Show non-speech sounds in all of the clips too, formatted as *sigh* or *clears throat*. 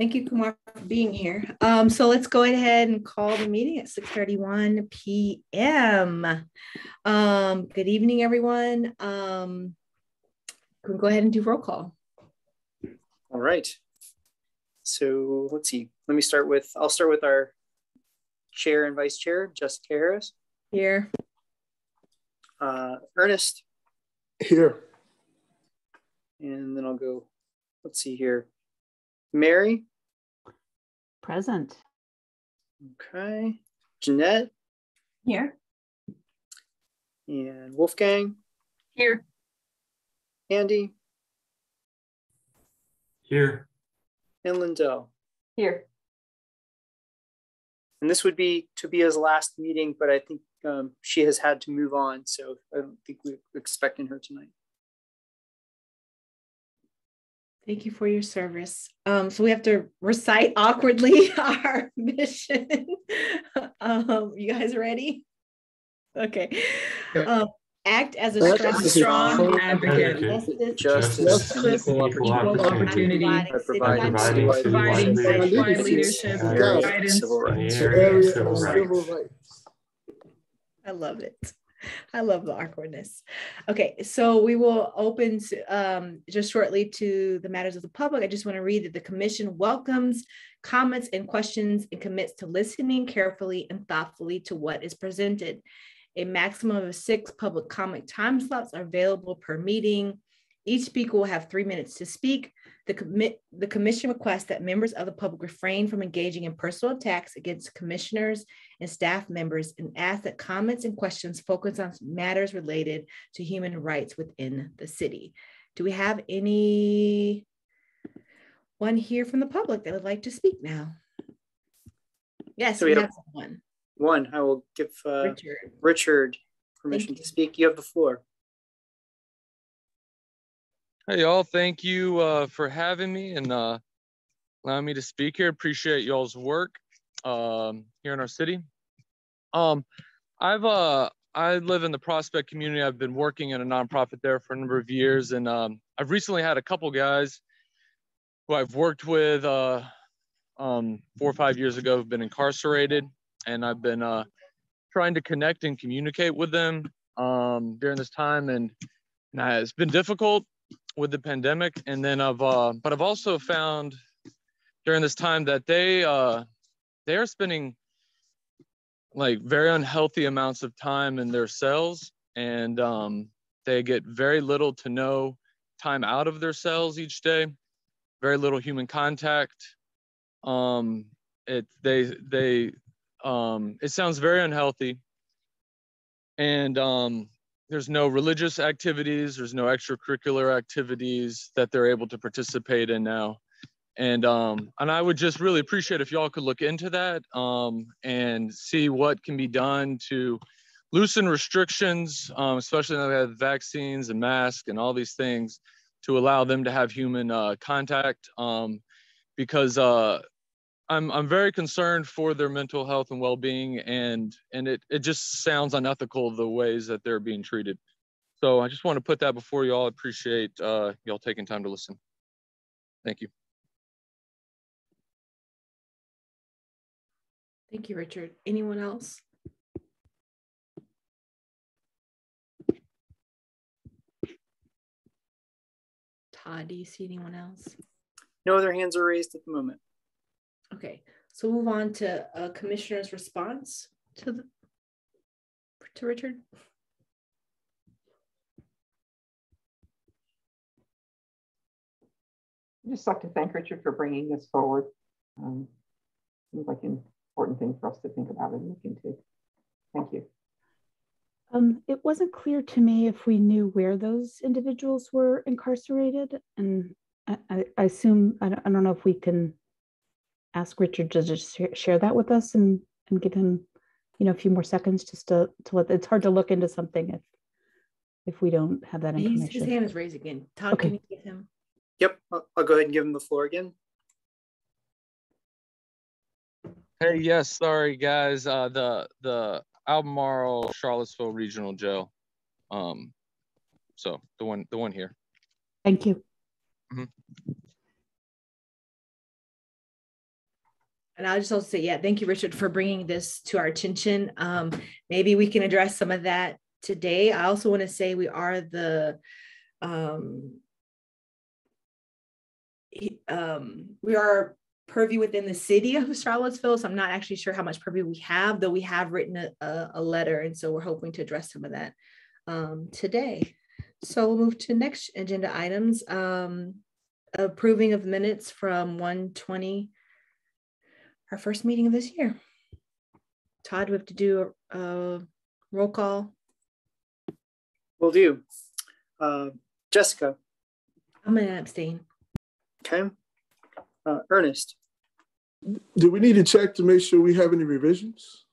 Thank you, Kumer, for being here. Um, so let's go ahead and call the meeting at 6.31 p.m. Um, good evening, everyone. Um, can we go ahead and do roll call? All right. So let's see. Let me start with, I'll start with our chair and vice chair, Jessica Harris. Here. Uh, Ernest. Here. And then I'll go, let's see here. Mary. Present. Okay. Jeanette. Here. And Wolfgang. Here. Andy. Here. And Lindell. Here. And this would be Tobia's last meeting, but I think um, she has had to move on. So I don't think we're expecting her tonight. Thank you for your service. Um, so we have to recite awkwardly *laughs* our mission. *laughs* um, you guys ready? Okay. Um, act as a strong, strong advocate. Justice, Justice, Justice equal equal opportunity, providing providing providing leadership, rights guidance, civil in the rights. area of civil rights. I love it. *laughs* I love the awkwardness. Okay, so we will open um, just shortly to the matters of the public. I just want to read that the commission welcomes comments and questions and commits to listening carefully and thoughtfully to what is presented. A maximum of six public comment time slots are available per meeting. Each speaker will have three minutes to speak. The, commit, the commission requests that members of the public refrain from engaging in personal attacks against commissioners and staff members and ask that comments and questions focus on matters related to human rights within the city. Do we have any one here from the public that would like to speak now? Yes, So we we have someone. One, I will give uh, Richard. Richard permission to speak. You have the floor. Hey y'all, thank you uh, for having me and uh, allowing me to speak here. Appreciate y'all's work um, here in our city. Um, I've uh, I live in the Prospect community. I've been working in a nonprofit there for a number of years, and um, I've recently had a couple guys who I've worked with uh, um, four or five years ago have been incarcerated, and I've been uh, trying to connect and communicate with them um, during this time, and, and it's been difficult with the pandemic. And then i've uh but i've also found during this time that they uh they are spending like very unhealthy amounts of time in their cells. And um they get very little to no time out of their cells each day. Very little human contact. Um it they they um it sounds very unhealthy. And um there's no religious activities there's no extracurricular activities that they're able to participate in now. And um and i would just really appreciate if y'all could look into that um and see what can be done to loosen restrictions um, especially now we have vaccines and masks and all these things to allow them to have human uh, contact um because uh I'm I'm very concerned for their mental health and well-being, and and it it just sounds unethical the ways that they're being treated. So I just want to put that before y'all. Appreciate uh, y'all taking time to listen. Thank you. Thank you, Richard. Anyone else? Todd, do you see anyone else? No other hands are raised at the moment. Okay, so move on to uh, Commissioner's response to the to Richard. I'd just like to thank Richard for bringing this forward. Um, Seems like an important thing for us to think about and look into. Thank you. Um, it wasn't clear to me if we knew where those individuals were incarcerated, and I, I, I assume I don't, I don't know if we can ask Richard to just share, share that with us and and give him, you know, a few more seconds just to to let. It's hard to look into something if if we don't have that He's, his hand is raised again. Todd, can you give him? Yep, I'll, I'll go ahead and give him the floor again. Hey, yes, sorry guys. Uh, the the Albemarle Charlottesville Regional Jail. Um, so the one the one here. Thank you. And I'll just also say, yeah, thank you, Richard, for bringing this to our attention. Um, maybe we can address some of that today. I also want to say we are the um, um, we are purview within the city of Charlottesville. So I'm not actually sure how much purview we have, though we have written a, a, letter. And so we're hoping to address some of that um, today. So we'll move to next agenda items. Um, approving of minutes from 120, our first meeting of this year. Todd, we have to do a, a roll call. Will do. Uh, Jessica. I'm gonna abstain. Okay. Uh, Ernest. Do we need to check to make sure we have any revisions?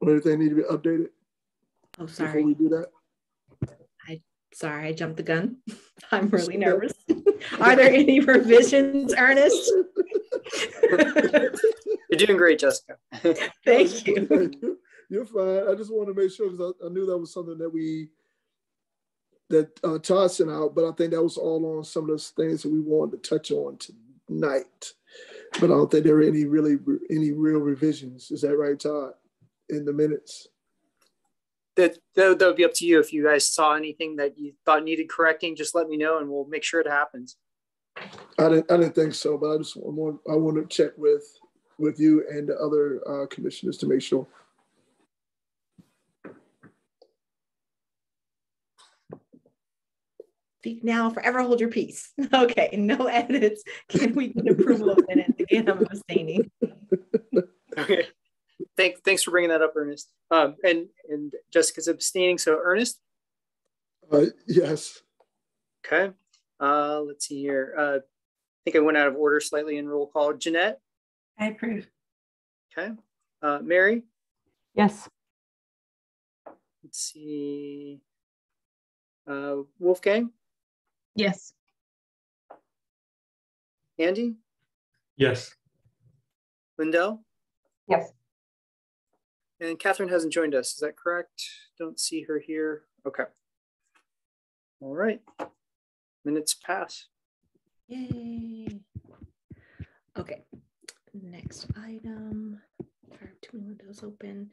Or if they need to be updated? Oh, sorry. Before we do that? I sorry, I jumped the gun. *laughs* I'm really nervous. *laughs* Are there any revisions, Ernest? *laughs* You're doing great, Jessica. *laughs* Thank you. *laughs* You're fine. I just want to make sure because I, I, knew that was something that we that uh, Todd sent out, but I think that was all on some of those things that we wanted to touch on tonight. But I don't think there were any really any real revisions. Is that right, Todd? In the minutes. That that would be up to you. If you guys saw anything that you thought needed correcting, just let me know, and we'll make sure it happens. I didn't I didn't think so, but I just want I want to check with with you and the other uh, commissioners to make sure. Speak now, forever hold your peace. *laughs* Okay, no *laughs* edits. Can we get approval of minutes? Again, I'm abstaining. *laughs* okay. Thank, thanks for bringing that up, Ernest. Um, and and Jessica's abstaining. So Ernest. Uh, yes. Okay. Uh, let's see here. Uh, I think I went out of order slightly in roll call. Jeanette. I approve. Okay. Uh, Mary. Yes. Let's see. Uh, Wolfgang. Yes. Andy? Yes. Lindell? Yes. And Catherine hasn't joined us. Is that correct? Don't see her here. Okay. All right. Minutes pass. Yay. Okay. Next item. Many windows open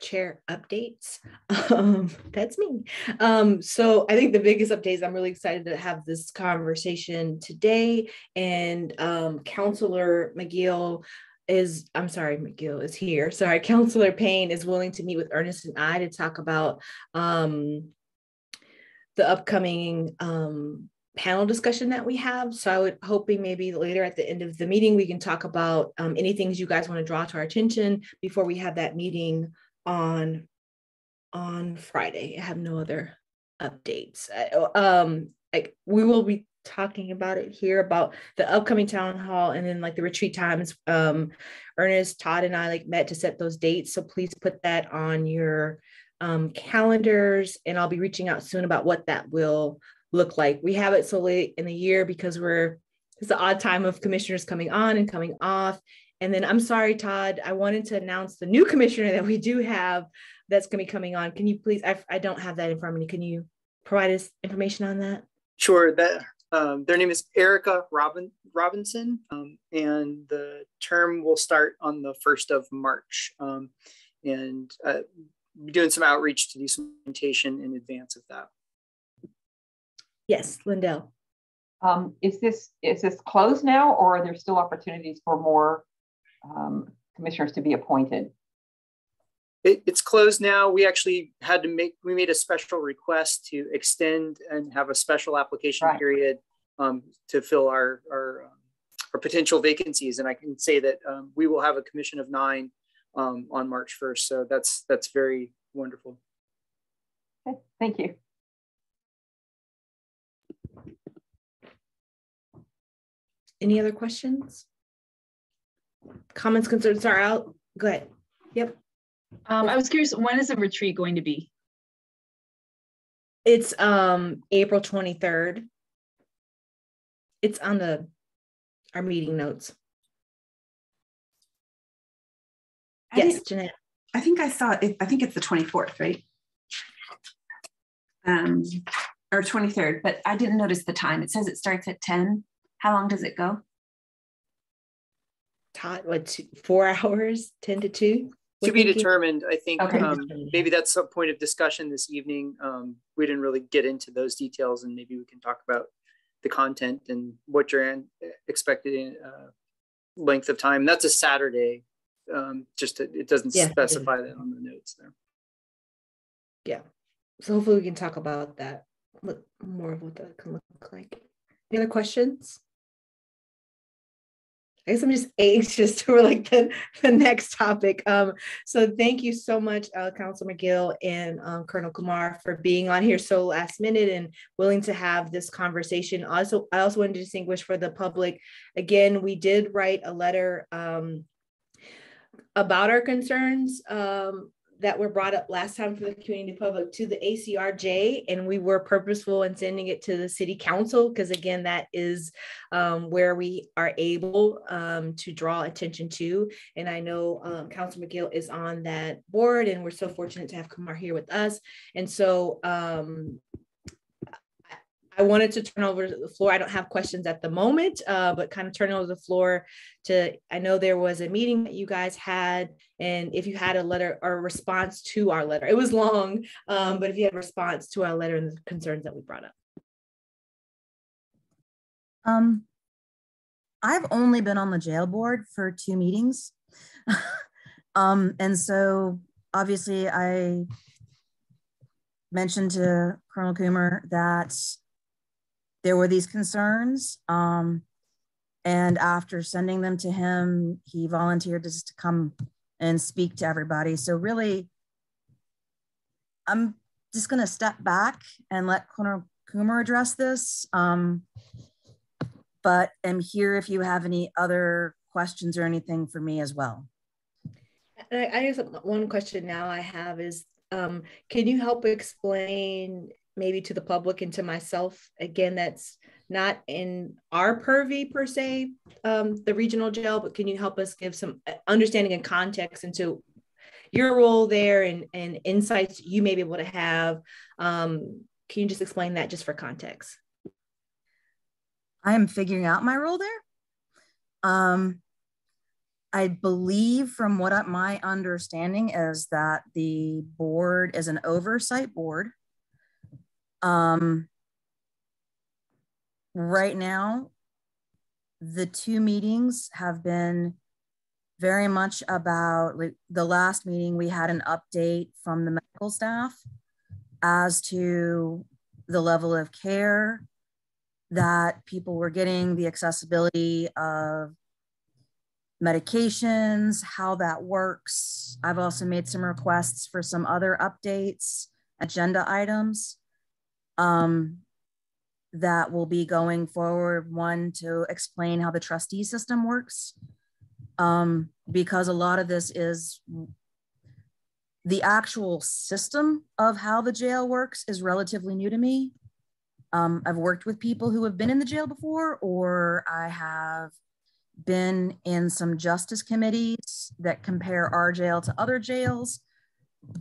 chair updates. *laughs* Um, that's me. Um, so I think the biggest updates, I'm really excited to have this conversation today. And um, Councilor Magill is, I'm sorry, Magill is here. Sorry, *laughs* Councilor Payne is willing to meet with Ernest and I to talk about um, the upcoming um, panel discussion that we have. So I would hoping maybe later at the end of the meeting, we can talk about um, any things you guys want to draw to our attention before we have that meeting on on Friday. I have no other updates. um, like we will be talking about it here about the upcoming town hall and then like the retreat times. Um, Ernest, Todd, and I like met to set those dates. So please put that on your um, calendars, and I'll be reaching out soon about what that will look like. We have it so late in the year because we're it's the odd time of commissioners coming on and coming off and then I'm sorry, Todd, I wanted to announce the new commissioner that we do have that's going to be coming on. Can you please, I, I don't have that in front of me. Can you provide us information on that? Sure. That um, their name is Erica Robin, Robinson, um, and the term will start on the 1st of March. Um, and uh, doing some outreach to do some presentation in advance of that. Yes, Lindell. Um, is this is this closed now, or are there still opportunities for more um, commissioners to be appointed? It, it's closed now. We actually had to make, we made a special request to extend and have a special application right. period um, to fill our, our, um, our, potential vacancies. And I can say that um, we will have a commission of nine um, on March 1st. So that's, that's very wonderful. Okay, thank you. Any other questions? comments, concerns are out. Go ahead. Yep. Um, I was curious, when is the retreat going to be? It's um April 23rd. It's on the our meeting notes. I yes, Jeanette. I think I saw it. I think it's the 24th, right? Um, or 23rd, but I didn't notice the time. It says it starts at 10. How long does it go? Todd, what, two, four *laughs* hours, 10 to 2? To be determined. I think okay. um, maybe that's a point of discussion this evening. Um, we didn't really get into those details, and maybe we can talk about the content and what you're expected uh, length of time. That's a Saturday. Um, just to, it doesn't yeah, specify that on the notes there. Yeah. So hopefully we can talk about that Look more of what that can look like. Any other questions? I guess I'm just anxious *laughs* for like the, the next topic. Um, so thank you so much, uh, Council Magill and um, Colonel Kumer for being on here so last minute and willing to have this conversation. Also, I also wanted to distinguish for the public. Again, we did write a letter um, about our concerns um, that were brought up last time for the community public to the ACRJ, and we were purposeful in sending it to the city council because again, that is um, where we are able um, to draw attention to. And I know um, Council Magill is on that board, and we're so fortunate to have Kumer here with us. And so um, I wanted to turn over the floor. I don't have questions at the moment, uh, but kind of turn over the floor to. I know there was a meeting that you guys had, and if you had a letter or a response to our letter, it was long, um, but if you had a response to our letter and the concerns that we brought up. Um, I've only been on the jail board for two meetings, *laughs* um, and so obviously I mentioned to Colonel Kumer that there were these concerns. Um, and after sending them to him, he volunteered just to come and speak to everybody. So really, I'm just going to step back and let Colonel Kumer address this. Um, but am here if you have any other questions or anything for me as well. I, I guess one question now I have is, um, can you help explain maybe to the public and to myself. Again that's not in our purview per se um, the regional jail but can you help us give some uh, understanding and context into your role there and, and insights you may be able to have? Um, can you just explain that just for context? I am figuring out my role there. Um, I believe, from what my understanding, is that the board is an oversight board um, right now, the two meetings have been very much about the last meeting we had an update from the medical staff as to the level of care that people were getting the accessibility of medications how that works. I've also made some requests for some other updates agenda items um, that will be going forward. One to explain how the trustee system works, um, because a lot of this is the actual system of how the jail works is relatively new to me. Um, I've worked with people who have been in the jail before, or I have been in some justice committees that compare our jail to other jails,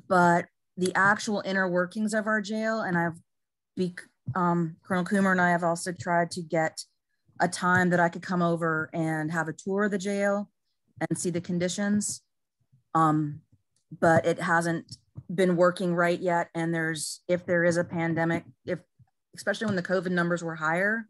but the actual inner workings of our jail, and I've be, um, Colonel Kumer and I have also tried to get a time that I could come over and have a tour of the jail and see the conditions. Um, but it hasn't been working right yet. And there's, if there is a pandemic, if, especially when the COVID numbers were higher,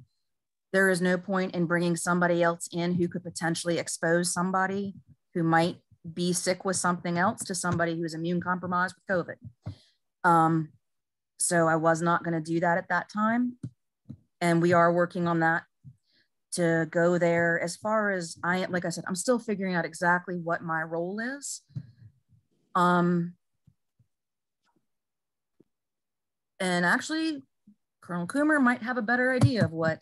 there is no point in bringing somebody else in who could potentially expose somebody who might be sick with something else to somebody who's immune compromised with COVID. Um, so I was not going to do that at that time. And we are working on that to go there. As far as I, am, like I said, I'm still figuring out exactly what my role is. Um, and actually, Colonel Kumer might have a better idea of what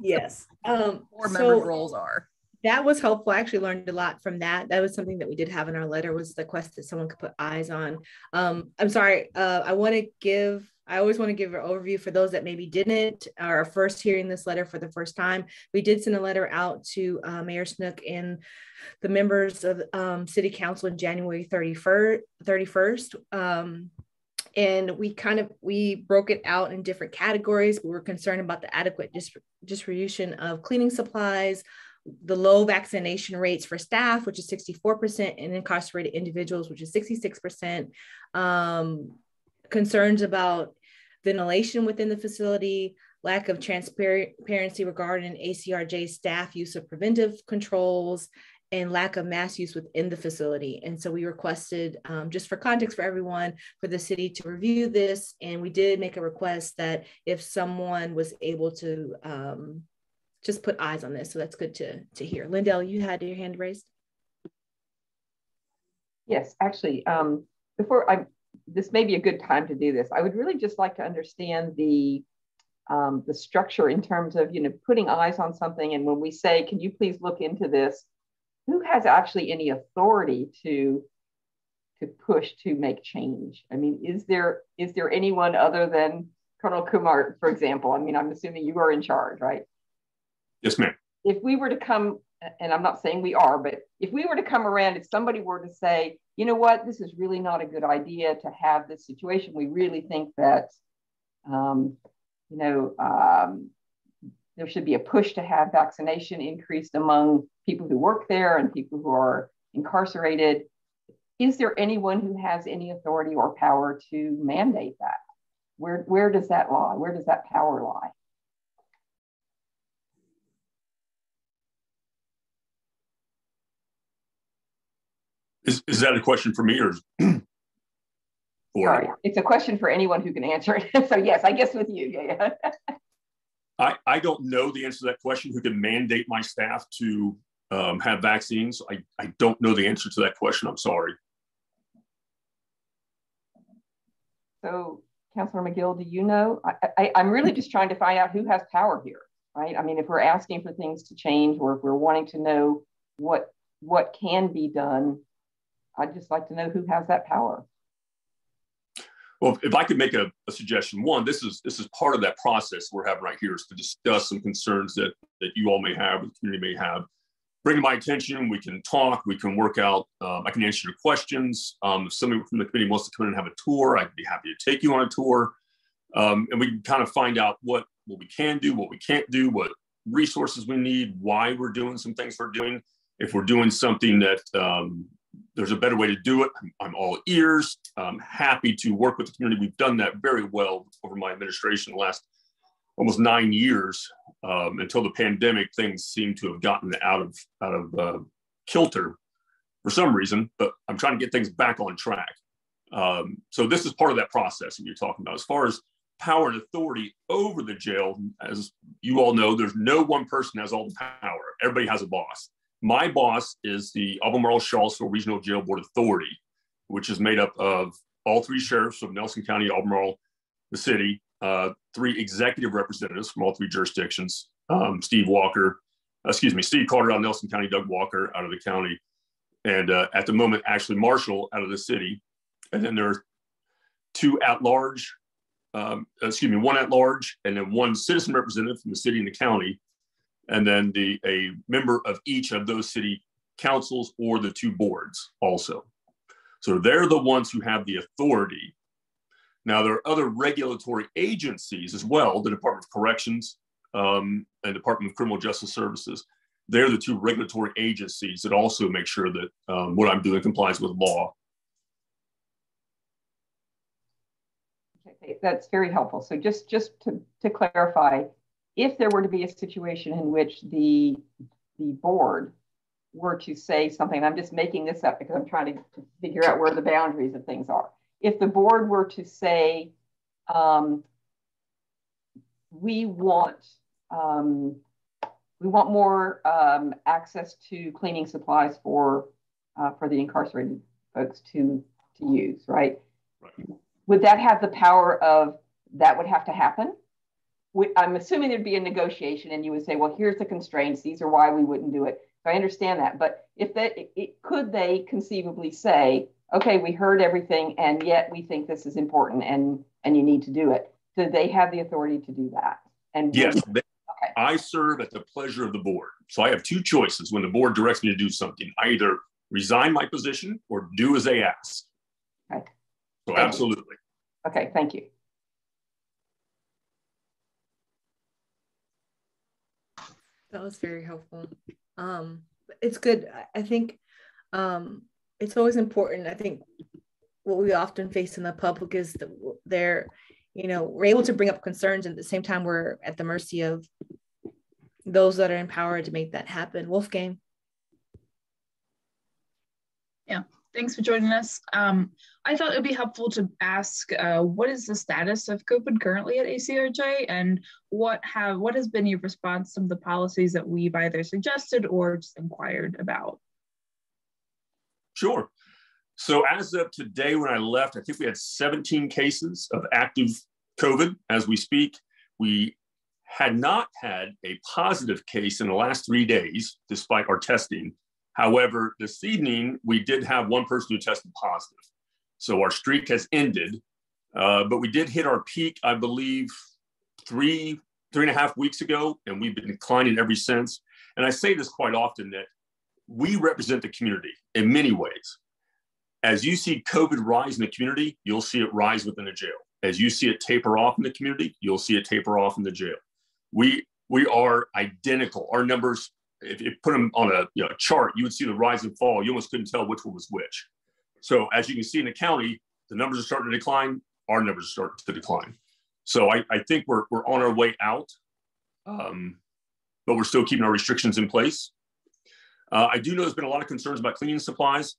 yes *laughs* um, member so, roles are that was helpful. I actually learned a lot from that. That was something that we did have in our letter was the quest that someone could put eyes on. Um, I'm sorry. Uh, I want to give, I always want to give an overview for those that maybe didn't or are first hearing this letter for the first time. We did send a letter out to uh, Mayor Snook and the members of um, City Council in January 31st. 31st. Um, and we kind of we broke it out in different categories we were concerned about the adequate distribution of cleaning supplies the low vaccination rates for staff, which is 64%, and incarcerated individuals, which is 66%. Um, concerns about ventilation within the facility, lack of transparency regarding ACRJ staff use of preventive controls, and lack of mass use within the facility. And so we requested, um, just for context for everyone, for the city to review this. And we did make a request that if someone was able to um, just put eyes on this. So that's good to, to hear. Lindell, you had your hand raised. Yes, actually, um, before I, this may be a good time to do this. I would really just like to understand the um, the structure in terms of you know putting eyes on something, and when we say, "Can you please look into this?" who has actually any authority to to push to make change? I mean, is there is there anyone other than Colonel Kumer, for example? I mean, I'm assuming you are in charge, right? Yes, ma'am. If we were to come, and I'm not saying we are, but if we were to come around, if somebody were to say, you know what, this is really not a good idea to have this situation. We really think that, um, you know, um, there should be a push to have vaccination increased among people who work there and people who are incarcerated. Is there anyone who has any authority or power to mandate that? Where, where does that lie? Where does that power lie? Is, that a question for me or? *clears throat* or Sorry, it's a question for anyone who can answer it. *laughs* so yes, I guess with you, yeah. *laughs* I, I don't know the answer to that question. Who can mandate my staff to um, have vaccines? I, I don't know the answer to that question. I'm sorry. So, Councilor Magill, do you know? I, I, am really just trying to find out who has power here, right? I mean, if we're asking for things to change or if we're wanting to know what what can be done, I'd just like to know who has that power. Well, if I could make a, a, suggestion, one, this is this is part of that process we're having right here is to discuss some concerns that that you all may have, the community may have. Bring to my attention. We can talk. We can work out. Um, I can answer your questions. Um, if somebody from the committee wants to come in and have a tour, I'd be happy to take you on a tour, um, and we can kind of find out what what we can do, what we can't do, what resources we need, why we're doing some things we're doing. If we're doing something that um, there's a better way to do it. I'm, I'm, all ears. I'm happy to work with the community. We've done that very well over my administration the last almost nine years. Um, until the pandemic, things seem to have gotten out of out of uh, kilter for some reason. But I'm trying to get things back on track. Um, so this is part of that process that you're talking about. As far as power and authority over the jail, as you all know, there's no one person has all the power. Everybody has a boss. My boss is the Albemarle Charlottesville Regional Jail Board Authority, which is made up of all three sheriffs of Nelson County, Albemarle, the city, uh, three executive representatives from all three jurisdictions, um, Steve Walker, excuse me, Steve Carter out of Nelson County, Doug Walker out of the county, and uh, at the moment, Ashley Marshall out of the city. And then there are two at large, um, excuse me, one at large, and then one citizen representative from the city and the county and then the a member of each of those city councils or the two boards also. So they're the ones who have the authority. Now there are other regulatory agencies as well, the Department of Corrections um, and Department of Criminal Justice Services. They're the two regulatory agencies that also make sure that um, what I'm doing complies with law. Okay, that's very helpful. So just just to, to clarify, if there were to be a situation in which the the board were to say something, I'm just making this up because I'm trying to, figure out where the boundaries of things are. If the board were to say, um, we want um, we want more um, access to cleaning supplies for uh, for the incarcerated folks to to use, right? right? Would that have the power of that would have to happen? I'm assuming there'd be a negotiation and you would say, well, here's the constraints. These are why we wouldn't do it. So I understand that. But if that, it, it, could they conceivably say, okay, we heard everything and yet we think this is important and, and you need to do it. Do they have the authority to do that? And yes, they, okay. I serve at the pleasure of the board. So I have two choices when the board directs me to do something. I either resign my position or do as they ask. Okay. So thank absolutely. You. Okay, thank you. That was very helpful. Um, it's good. I think um, it's always important. I think what we often face in the public is that they're, you know, we're able to bring up concerns and at the same time we're at the mercy of those that are empowered to make that happen. Wolfgang. Yeah, thanks for joining us. Um, I thought it would be helpful to ask uh, what is the status of COVID currently at ACRJ and what have what has been your response to the policies that we've either suggested or just inquired about? Sure. So as of today, when I left, I think we had 17 cases of active COVID as we speak. We had not had a positive case in the last three days, despite our testing. However, this evening, we did have one person who tested positive. So our streak has ended, uh, but we did hit our peak, I believe, three, three and a half weeks ago, and we've been declining ever since. And I say this quite often that we represent the community in many ways. As you see COVID rise in the community, you'll see it rise within a jail. As you see it taper off in the community, you'll see it taper off in the jail. We we are identical. Our numbers if you put them on a you know, chart, you would see the rise and fall. You almost couldn't tell which one was which. So as you can see in the county, the numbers are starting to decline. Our numbers are starting to decline. So I, I think we're, we're on our way out, um, but we're still keeping our restrictions in place. Uh, I do know there's been a lot of concerns about cleaning supplies.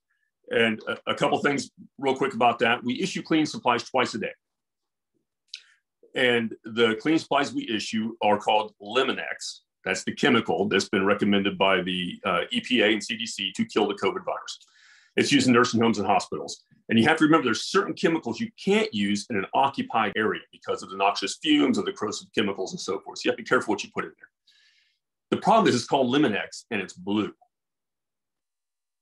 And a, a couple things real quick about that. We issue cleaning supplies twice a day. And the cleaning supplies we issue are called Liminex, that's the chemical that's been recommended by the uh, EPA and CDC to kill the COVID virus. It's used in nursing homes and hospitals. And you have to remember there's certain chemicals you can't use in an occupied area because of the noxious fumes or the corrosive chemicals and so forth. So you have to be careful what you put in there. The problem is it's called Liminex and it's blue.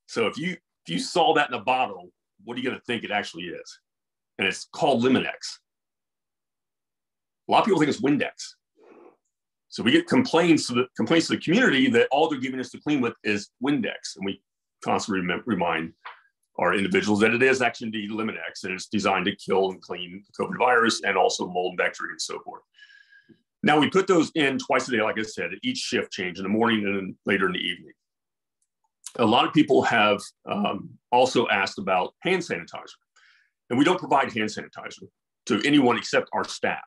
So if you if you saw that in a bottle, what are you going to think it actually is? And it's called Liminex. A lot of people think it's Windex. So we get complaints to the complaints to the community that all they're giving us to clean with is Windex, and we constantly rem- remind our individuals that it is actually indeed Liminex, and it's designed to kill and clean the COVID virus and also mold and bacteria and so forth. Now we put those in twice a day, like I said, at each shift change in the morning and later in the evening. A lot of people have um, also asked about hand sanitizer, and we don't provide hand sanitizer to anyone except our staff.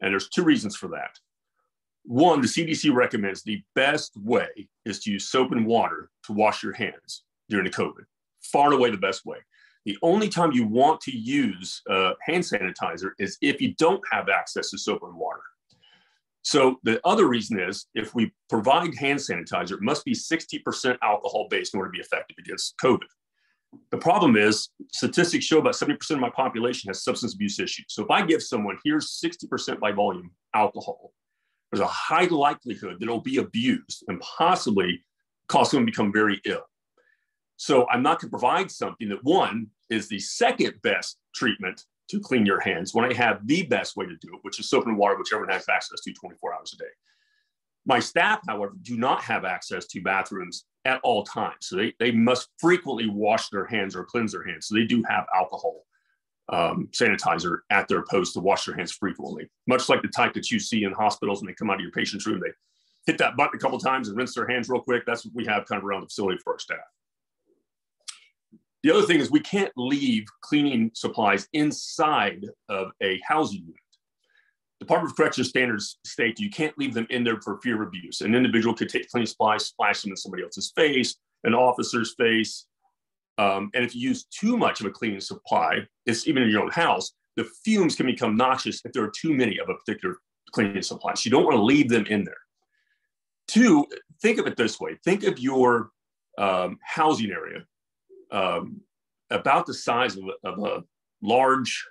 And there's two reasons for that. One, the CDC recommends the best way is to use soap and water to wash your hands during the COVID. Far and away the best way. The only time you want to use uh, hand sanitizer is if you don't have access to soap and water. So the other reason is if we provide hand sanitizer, it must be 60% alcohol based in order to be effective against COVID. The problem is statistics show about 70% of my population has substance abuse issues. So if I give someone here's 60% by volume alcohol, there's a high likelihood that it'll be abused and possibly cause someone to become very ill. So I'm not going to provide something that one is the second best treatment to clean your hands when I have the best way to do it, which is soap and water, which everyone has access to 24 hours a day. My staff, however, do not have access to bathrooms at all times. So they, they must frequently wash their hands or cleanse their hands. So they do have alcohol um, sanitizer at their post to wash their hands frequently, much like the type that you see in hospitals when they come out of your patient's room. They hit that button a couple times and rinse their hands real quick. That's what we have kind of around the facility for our staff. The other thing is we can't leave cleaning supplies inside of a housing unit. Department of Corrections standards state you can't leave them in there for fear of abuse. An individual could take cleaning supplies, splash them in somebody else's face, an officer's face, um, and if you use too much of a cleaning supply, it's even in your own house, the fumes can become noxious if there are too many of a particular cleaning supply. So you don't want to leave them in there. Two, think of it this way think of your um, housing area um, about the size of a, of a large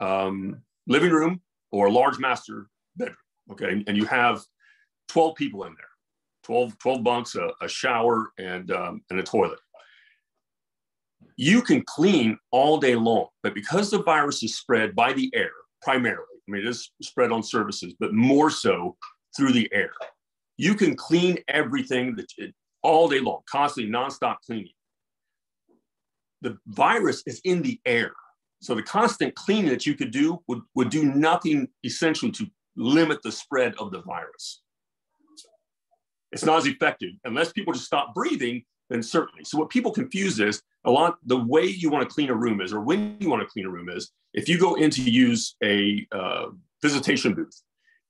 um, living room or a large master bedroom. Okay. And you have 12 people in there 12, 12 bunks, a, a shower, and, um, and a toilet you can clean all day long, but because the virus is spread by the air primarily, I mean, it is spread on surfaces, but more so through the air. You can clean everything that all day long, constantly nonstop cleaning. The virus is in the air. So the constant cleaning that you could do would, would do nothing essentially to limit the spread of the virus. it's not as effective unless people just stop breathing. Then certainly. So what people confuse is a lot the way you want to clean a room is, or when you want to clean a room is, if you go in to use a uh, visitation booth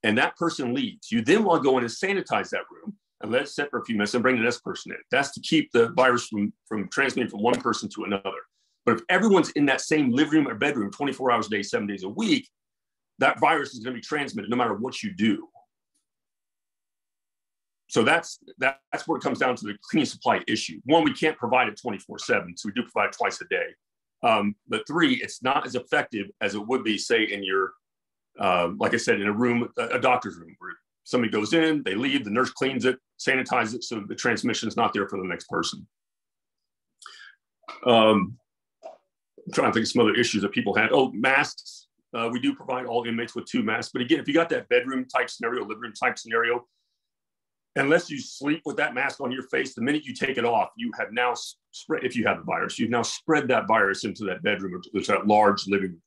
and that person leaves, you then want to go in and sanitize that room and let it sit for a few minutes and bring the next person in. That's to keep the virus from, from transmitting from one person to another. But if everyone's in that same living room or bedroom 24 hours a day, seven days a week, that virus is going to be transmitted no matter what you do. So that's that, that's where it comes down to the cleaning supply issue. One, we can't provide it 24 7, so we do provide twice a day. Um, but three, it's not as effective as it would be, say, in your, uh, like I said, in a room, a doctor's room, where somebody goes in, they leave, the nurse cleans it, sanitizes it, so the transmission is not there for the next person. Um, I'm trying to think of some other issues that people had. Oh, masks. Uh, we do provide all inmates with two masks. But again, if you got that bedroom type scenario, living room type scenario, unless you sleep with that mask on your face, the minute you take it off, you have now spread, if you have the virus, you've now spread that virus into that bedroom or to that large living room.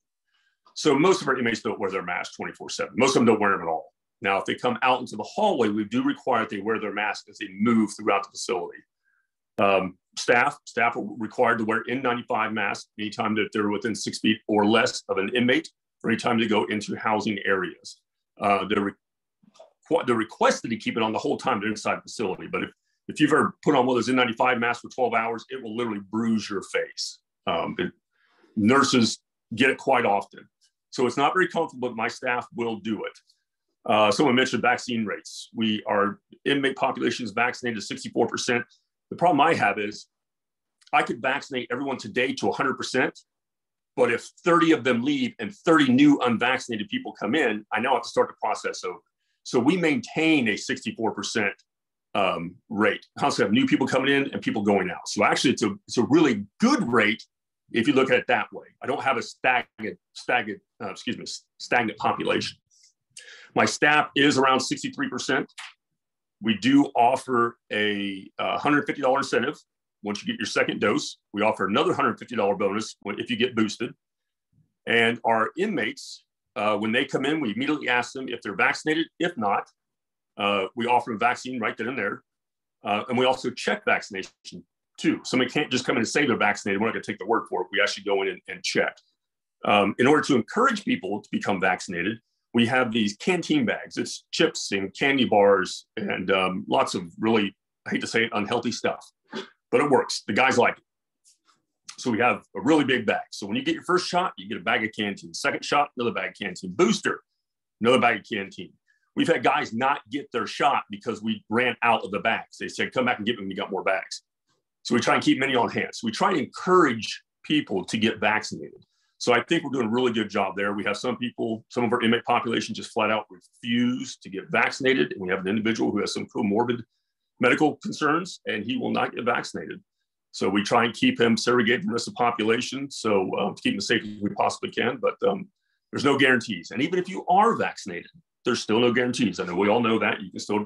So most of our inmates don't wear their mask 24 seven. Most of them don't wear them at all. Now, if they come out into the hallway, we do require that they wear their mask as they move throughout the facility. Um, staff, staff are required to wear N95 masks anytime that they're within six feet or less of an inmate or anytime they go into housing areas. Uh, they're, re they're requested to keep it on the whole time they're inside the facility. But if, if you've ever put on one of those N95 masks for 12 hours, it will literally bruise your face. Um, it, nurses get it quite often. So it's not very comfortable, but my staff will do it. Uh, someone mentioned vaccine rates. We our inmate population is vaccinated 64%. The problem I have is I could vaccinate everyone today to 100%, but if 30 of them leave and 30 new unvaccinated people come in, I now have to start the process over. So we maintain a 64% um, rate. Constantly have new people coming in and people going out. So actually, it's a it's a really good rate if you look at it that way. I don't have a stagnant stagnant uh, excuse me stagnant population. My staff is around 63%. We do offer a uh, $150 incentive once you get your second dose. We offer another $150 bonus if you get boosted. And our inmates, uh, when they come in, we immediately ask them if they're vaccinated. If not, uh, we offer them vaccine right then and there. Uh, and we also check vaccination too. Somebody can't just come in and say they're vaccinated. We're not going to take the word for it. We actually go in and, and check. Um, in order to encourage people to become vaccinated, we have these canteen bags. It's chips and candy bars and um, lots of really, I hate to say it, unhealthy stuff, but it works. The guys like it. So we have a really big bag. So when you get your first shot, you get a bag of canteen. Second shot, another bag of canteen. Booster, another bag of canteen. We've had guys not get their shot because we ran out of the bags. They said, come back and get them you got more bags. So we try and keep many on hand. So we try and encourage people to get vaccinated. So I think we're doing a really good job there. We have some people, some of our inmate population just flat out refuse to get vaccinated. And we have an individual who has some comorbid medical concerns and he will not get vaccinated. So we try and keep him segregated from the rest of the population. So uh, to keep him as safe as we possibly can, but um, there's no guarantees. And even if you are vaccinated, there's still no guarantees. I know we all know that you can still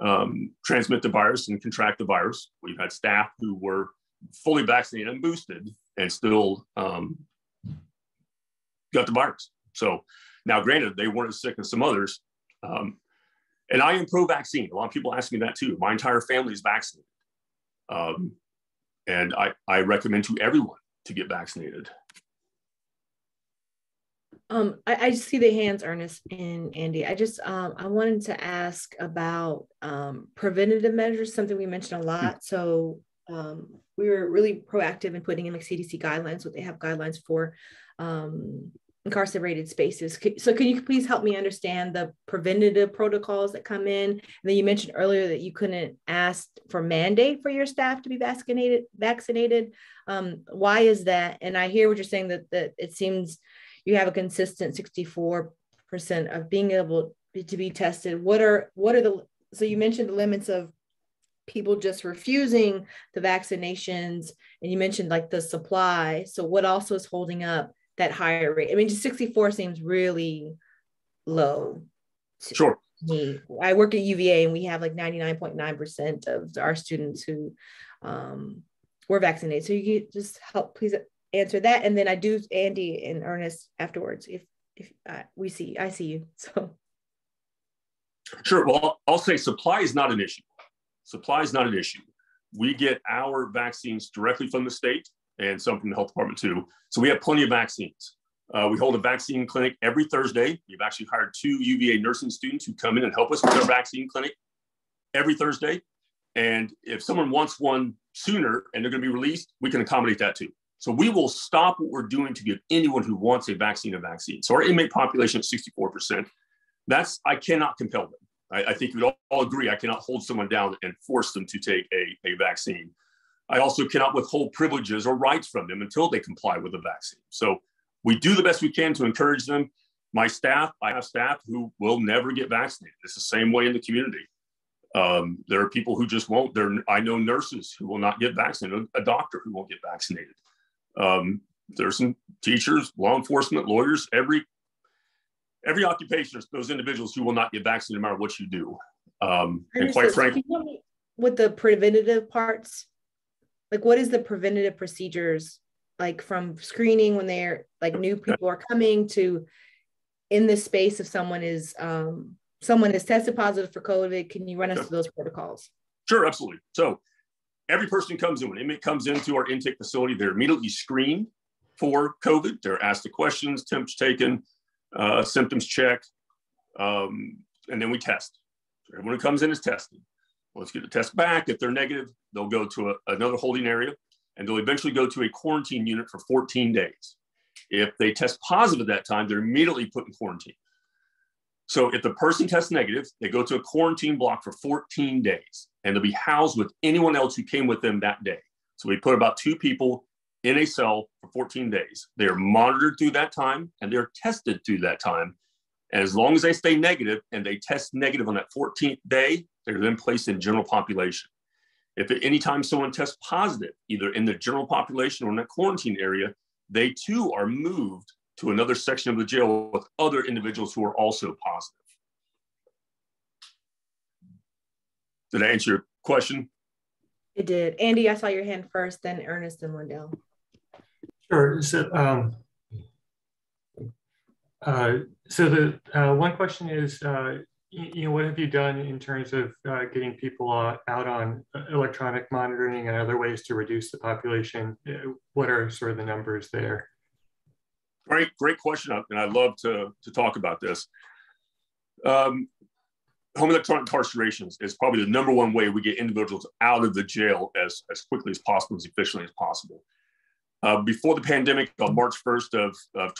um, transmit the virus and contract the virus. We've had staff who were fully vaccinated and boosted and still um, got the virus. So now, granted, they weren't as sick as some others. Um, and I am pro vaccine. A lot of people ask me that too. My entire family is vaccinated. Um, and I, I recommend to everyone to get vaccinated. Um, I, I see the hands, Ernest and Andy. I just um, I wanted to ask about um, preventative measures, something we mentioned a lot. So um, we were really proactive in putting in like CDC guidelines, what they have guidelines for um, incarcerated spaces. So can you please help me understand the preventative protocols that come in? And then you mentioned earlier that you couldn't ask for mandate for your staff to be vaccinated. Vaccinated. Um, why is that? And I hear what you're saying that that it seems you have a consistent 64% of being able to be tested. What are what are the so you mentioned the limits of people just refusing the vaccinations and you mentioned like the supply so what also is holding up that higher rate. I mean, just 64 seems really low. Sure. Me. I work at UVA and we have like 99.9% of our students who um, were vaccinated. So you could just help please answer that. And then I do Andy and Ernest afterwards if if uh, we see I see you. *laughs* So sure. Well, I'll say supply is not an issue. supply is not an issue. We get our vaccines directly from the state and some from the health department too. So we have plenty of vaccines. Uh, we hold a vaccine clinic every Thursday. We've actually hired two UVA nursing students who come in and help us with our vaccine clinic every Thursday. And if someone wants one sooner and they're going to be released, we can accommodate that too. So we will stop what we're doing to give anyone who wants a vaccine a vaccine. So our inmate population is 64%. That's, I cannot compel them. I, I think we all, all agree I cannot hold someone down and force them to take a, a vaccine. I also cannot withhold privileges or rights from them until they comply with the vaccine. So we do the best we can to encourage them. My staff, I have staff who will never get vaccinated. It's the same way in the community. Um, there are people who just won't. There, I know nurses who will not get vaccinated, a doctor who won't get vaccinated. Um, there's some teachers, law enforcement, lawyers, every every occupation, those individuals who will not get vaccinated no matter what you do. Um, and quite frankly, with the preventative parts, like what is the preventative procedures like from screening when they're like new people are coming to in this space if someone is um, someone is tested positive for COVID, can you run us through those protocols? Sure, absolutely. So every person comes in, when inmate comes into our intake facility, they're immediately screened for COVID. They're asked the questions, temps taken, uh, symptoms checked, um, and then we test. So everyone who comes in is tested. Let's get the test back. If they're negative, they'll go to a, another holding area and they'll eventually go to a quarantine unit for 14 days. If they test positive at that time, they're immediately put in quarantine. So if the person tests negative, they go to a quarantine block for 14 days and they'll be housed with anyone else who came with them that day. So we put about two people in a cell for 14 days. They are monitored through that time and they're tested through that time. And as long as they stay negative and they test negative on that 14th day, they're then placed in general population. If at any time someone tests positive, either in the general population or in that quarantine area, they too are moved to another section of the jail with other individuals who are also positive. Did I answer your question? It did. Andy, I saw your hand first, then Ernest and Lindell. Sure. So, um, uh, so the uh, one question is, uh, you know, what have you done in terms of uh, getting people out on electronic monitoring and other ways to reduce the population? Uh, what are sort of the numbers there? Great, great question, and I love to, to talk about this. Um, home electronic incarcerations is probably the number one way we get individuals out of the jail as, as quickly as possible, as efficiently as possible. Uh, before the pandemic, on March 1st of, of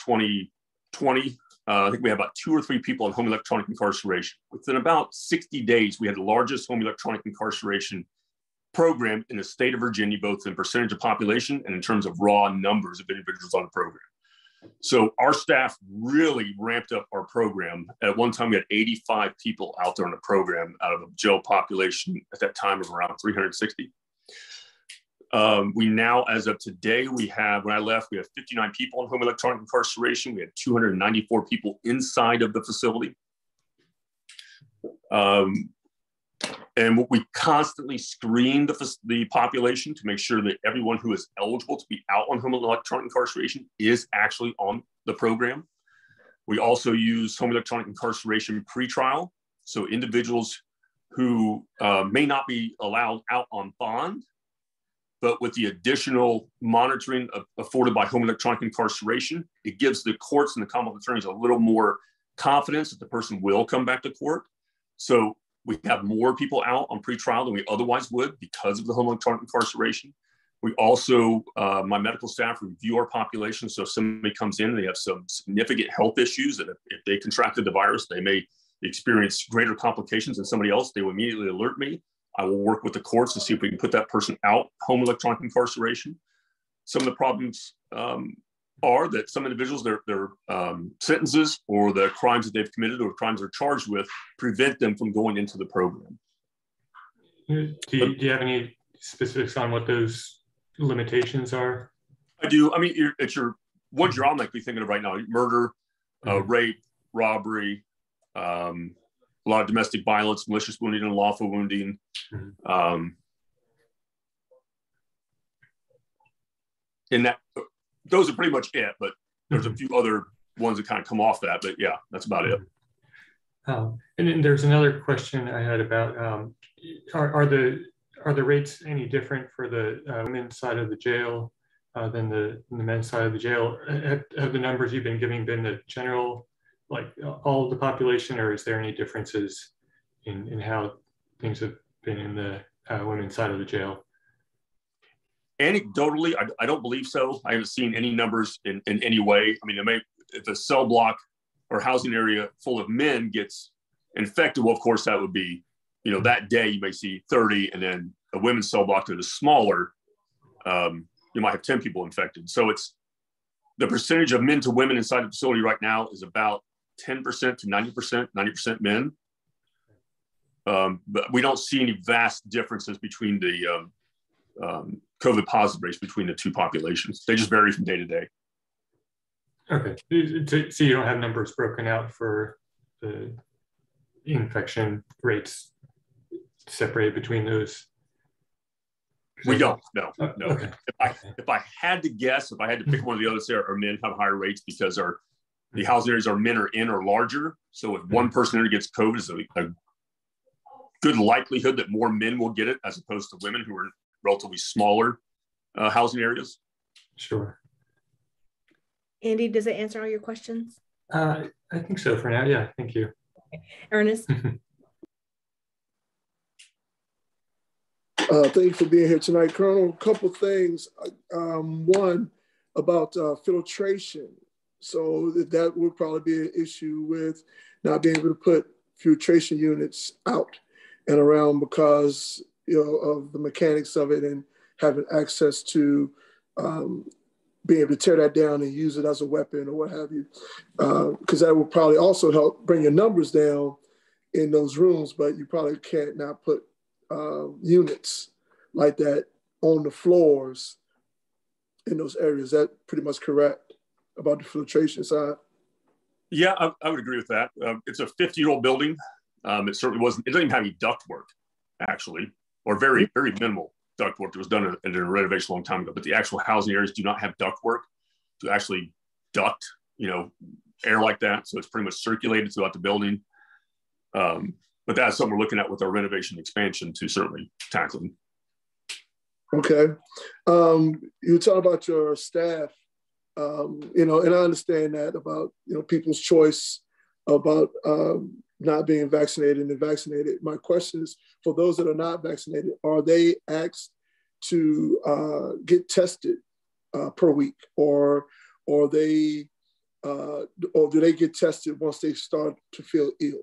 2020, uh, I think we had about two or three people in home electronic incarceration. Within about 60 days, we had the largest home electronic incarceration program in the state of Virginia, both in percentage of population and in terms of raw numbers of individuals on the program. So our staff really ramped up our program. At one time, we had 85 people out there on the program out of a jail population at that time of around 360. Um, we now, as of today, we have, when I left, we have 59 people in home electronic incarceration. We had 294 people inside of the facility. Um, and we constantly screen the, the population to make sure that everyone who is eligible to be out on home electronic incarceration is actually on the program. We also use home electronic incarceration pretrial. So individuals who uh, may not be allowed out on bond, but with the additional monitoring afforded by home electronic incarceration, it gives the courts and the Commonwealth attorneys a little more confidence that the person will come back to court. So we have more people out on pretrial than we otherwise would because of the home electronic incarceration. We also, uh, my medical staff review our population. So if somebody comes in and they have some significant health issues, that if, if they contracted the virus, they may experience greater complications than somebody else, they will immediately alert me. I will work with the courts to see if we can put that person out home electronic incarceration. Some of the problems um, are that some individuals, their, their um, sentences or the crimes that they've committed or crimes they're charged with prevent them from going into the program. Do you, do you have any specifics on what those limitations are? I do. I mean, it's your ones you're automatically thinking of right now: murder, uh, mm-hmm. uh, rape, robbery, um, a lot of domestic violence, malicious wounding, and unlawful wounding. Mm-hmm. Um, in that those are pretty much it. But there's a mm-hmm. few other ones that kind of come off that. But yeah, that's about it. Um, and then there's another question I had about um, are, are the are the rates any different for the uh, women's side of the jail uh, than the, the men's side of the jail? Have, have, the numbers you've been giving been the general, like all of the population, or is there any differences in, in how things have been in the uh, women's side of the jail? Anecdotally, I, I, don't believe so. I haven't seen any numbers in, in any way. I mean, it may, if a cell block or housing area full of men gets infected, well, of course, that would be, you know, that day you may see 30, and then a women's cell block that is smaller, um, you might have 10 people infected. So it's the percentage of men to women inside the facility right now is about 10% to 90%, 90% men. Um, but we don't see any vast differences between the um, um, COVID positive rates between the two populations. They just vary from day to day. Okay, so you don't have numbers broken out for the infection rates separated between those? We don't. No, oh, no. Okay. If I if I had to guess, if I had to pick one of the others, there are men have higher rates because our the housing areas our men are in are larger. So if one person there gets COVID, it's a, a good likelihood that more men will get it as opposed to women who are in relatively smaller uh, housing areas. Sure. Andy, does it answer all your questions? Uh, I think so for now. Yeah, thank you. Okay. Ernest? *laughs* Uh, thank you for being here tonight, Colonel. A couple things. Um, one about uh, filtration. So that would probably be an issue with not being able to put filtration units out and around because you know of the mechanics of it and having access to um, being able to tear that down and use it as a weapon or what have you, because uh, that will probably also help bring your numbers down in those rooms. But you probably can't now put uh, units like that on the floors in those areas. That pretty much correct about the filtration side. Yeah, I, I would agree with that. Uh, it's a 50 year old building. Um, it certainly wasn't. It doesn't even have any duct work, actually, or very very minimal duct work that was done in, in a renovation a long time ago. But the actual housing areas do not have duct work to actually duct, you know, air like that. So it's pretty much circulated throughout the building. Um, but that's something we're looking at with our renovation expansion to certainly tackling. Okay. Um, you talk about your staff, um, you know, and I understand that about, you know, people's choice about um, not being vaccinated and vaccinated. My question is for those that are not vaccinated, are they asked to uh, get tested uh, per week or, or they, uh, or do they get tested once they start to feel ill?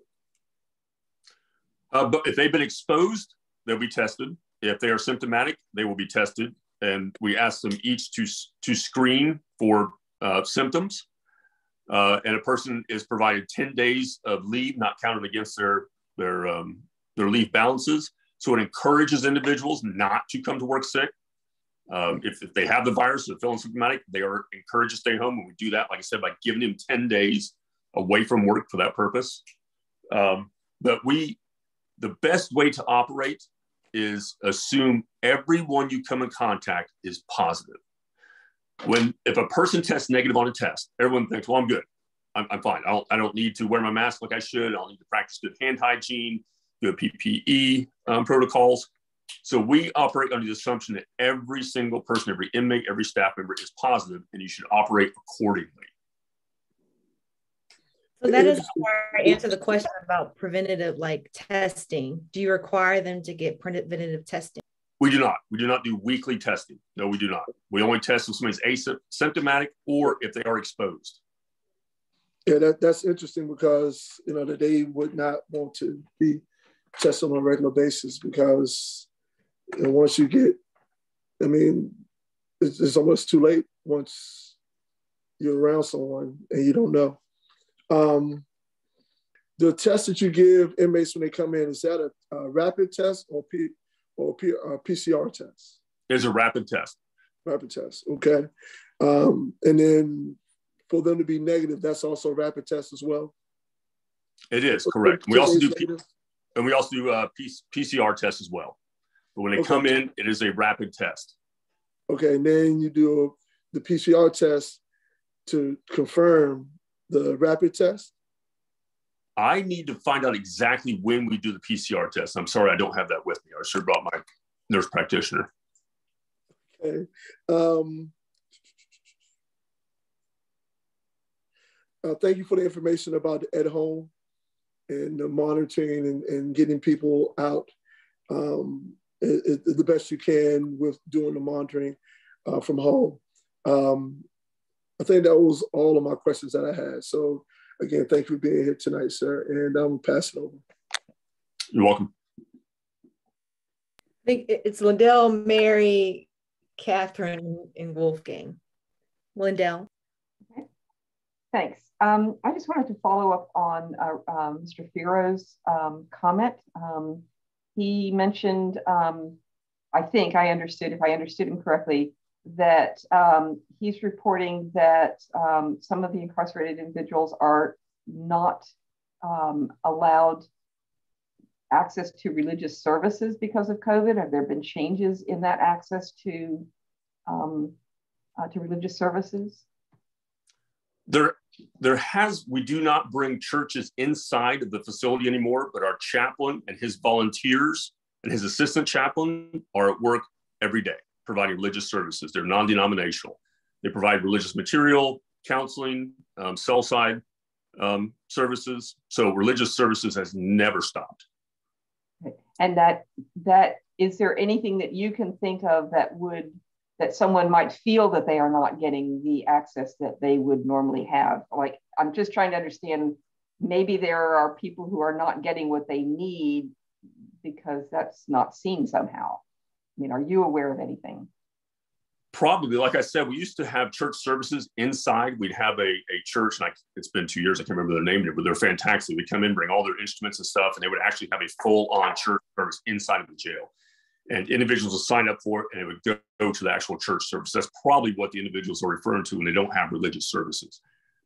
Uh, but if they've been exposed, they'll be tested. If they are symptomatic, they will be tested. And we ask them each to, to screen for uh, symptoms. Uh, and a person is provided 10 days of leave, not counted against their, their, um, their leave balances. So it encourages individuals not to come to work sick. Um, if, if, they have the virus or feeling symptomatic, they are encouraged to stay home. And we do that, like I said, by giving them 10 days away from work for that purpose. Um, but we, the best way to operate is assume everyone you come in contact is positive. When if a person tests negative on a test, everyone thinks, well, I'm good. I'm, I'm fine. I don't, I don't need to wear my mask like I should. I don't need to practice good hand hygiene, good PPE um, protocols. So we operate under the assumption that every single person, every inmate, every staff member is positive, and you should operate accordingly. So that is *laughs* doesn't answer the question about preventative like testing. Do you require them to get preventative testing? We do not. We do not do weekly testing. No, we do not. We only test if somebody's asymptomatic or if they are exposed. Yeah, that, that's interesting because you know that they would not want to be tested on a regular basis because you know, once you get, I mean, it's, it's almost too late once you're around someone and you don't know. Um, the test that you give inmates when they come in is that a, a rapid test or P or P, uh, PCR test? It's a rapid test. Rapid test. Okay, um, and then for them to be negative, that's also a rapid test as well. It is correct. We also do P- and we also do uh, P- PCR tests as well. But when they okay. come in, it is a rapid test. Okay, and then you do the PCR test to confirm the rapid test? I need to find out exactly when we do the PCR test. I'm sorry, I don't have that with me. I should have brought my nurse practitioner. Okay. Um, uh, thank you for the information about at home and the monitoring and, and getting people out um, it, it, the best you can with doing the monitoring uh, from home. Um, I think that was all of my questions that I had. So again, thank you for being here tonight, sir. And I'm passing over. You're welcome. I think it's Lindell, Mary, Catherine, and Wolfgang. Lindell. Okay. Thanks. Um, I just wanted to follow up on uh, um, Mr. Firo's um, comment. Um, he mentioned, um, I think I understood, if I understood him correctly, that um, he's reporting that um, some of the incarcerated individuals are not um, allowed access to religious services because of COVID. Have there been changes in that access to um, uh, to religious services? There, there has. We do not bring churches inside of the facility anymore, but our chaplain and his volunteers and his assistant chaplain are at work every day providing religious services. They're non denominational. They provide religious material, counseling, um, cell side um, services. So religious services has never stopped. And that that is there anything that you can think of that would that someone might feel that they are not getting the access that they would normally have? Like I'm just trying to understand. Maybe there are people who are not getting what they need because that's not seen somehow. Mean, are you aware of anything? Probably, like I said, we used to have church services inside. We'd have a, a church, and I, it's been two years. I can't remember their name, but they're fantastic. We'd come in, bring all their instruments and stuff, and they would actually have a full on church service inside of the jail. And individuals would sign up for it, and it would go, go to the actual church service. That's probably what the individuals are referring to when they don't have religious services.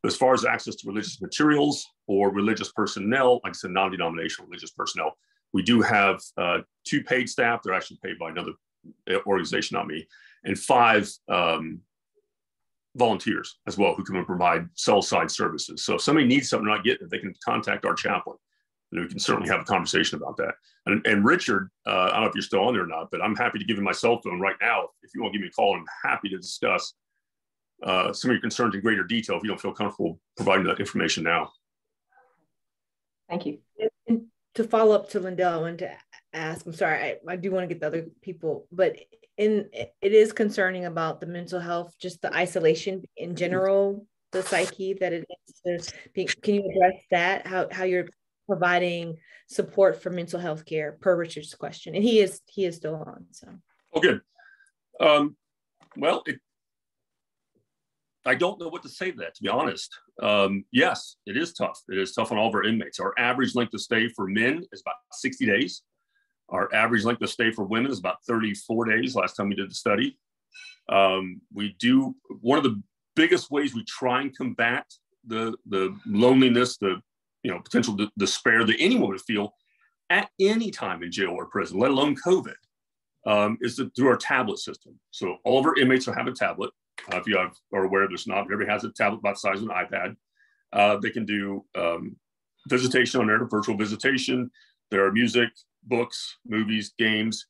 As far as access to religious materials or religious personnel, like I said, non denominational religious personnel, we do have uh, two paid staff. They're actually paid by another organization, not me, and five um, volunteers as well who come and provide cell side services. So if somebody needs something not getting it, they can contact our chaplain. And we can certainly have a conversation about that. And, and Richard, uh, I don't know if you're still on there or not, but I'm happy to give him my cell phone right now. If you want to give me a call, I'm happy to discuss uh, some of your concerns in greater detail if you don't feel comfortable providing that information now. Thank you to follow up to Lindell and to ask, I'm sorry, I, I do want to get the other people, but in it is concerning about the mental health, just the isolation in general, the psyche that it is. Can you address that? How how you're providing support for mental health care per Richard's question, and he is he is still on. So. Oh, good. Um, well, it, I don't know what to say to that, to be honest. Um, yes, it is tough. It is tough on all of our inmates. Our average length of stay for men is about 60 days. Our average length of stay for women is about 34 days last time we did the study. Um, we do, one of the biggest ways we try and combat the, the loneliness, the you know, potential despair that anyone would feel at any time in jail or prison, let alone COVID, um, is through our tablet system. So all of our inmates will have a tablet. Uh, if you have, are aware, there's not everybody has a tablet about the size of an iPad. Uh, they can do um, visitation on there, virtual visitation. There are music, books, movies, games.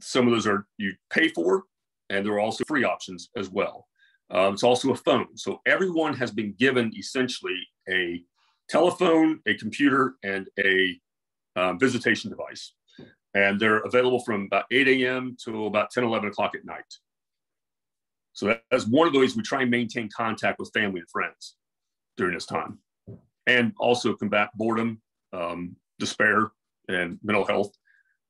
Some of those are you pay for, and there are also free options as well. Um, it's also a phone. So everyone has been given essentially a telephone, a computer, and a um, visitation device. And they're available from about 8 a.m. to about 10, 11 o'clock at night. So that's one of the ways we try and maintain contact with family and friends during this time, and also combat boredom, um, despair, and mental health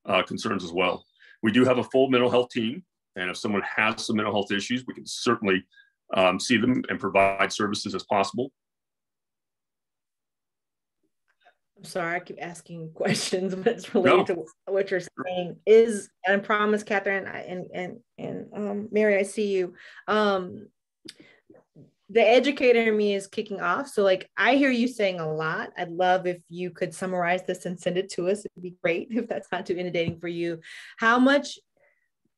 uh, concerns as well. We do have a full mental health team, and if someone has some mental health issues, we can certainly um, see them and provide services as possible. I'm sorry, I keep asking *laughs* questions, but it's related no. to what you're saying. Is and I promise, Catherine and and and um, Mary, I see you. Um, the educator in me is kicking off. So, like, I hear you saying a lot. I'd love if you could summarize this and send it to us. It'd be great *laughs* if that's not too inundating for you. How much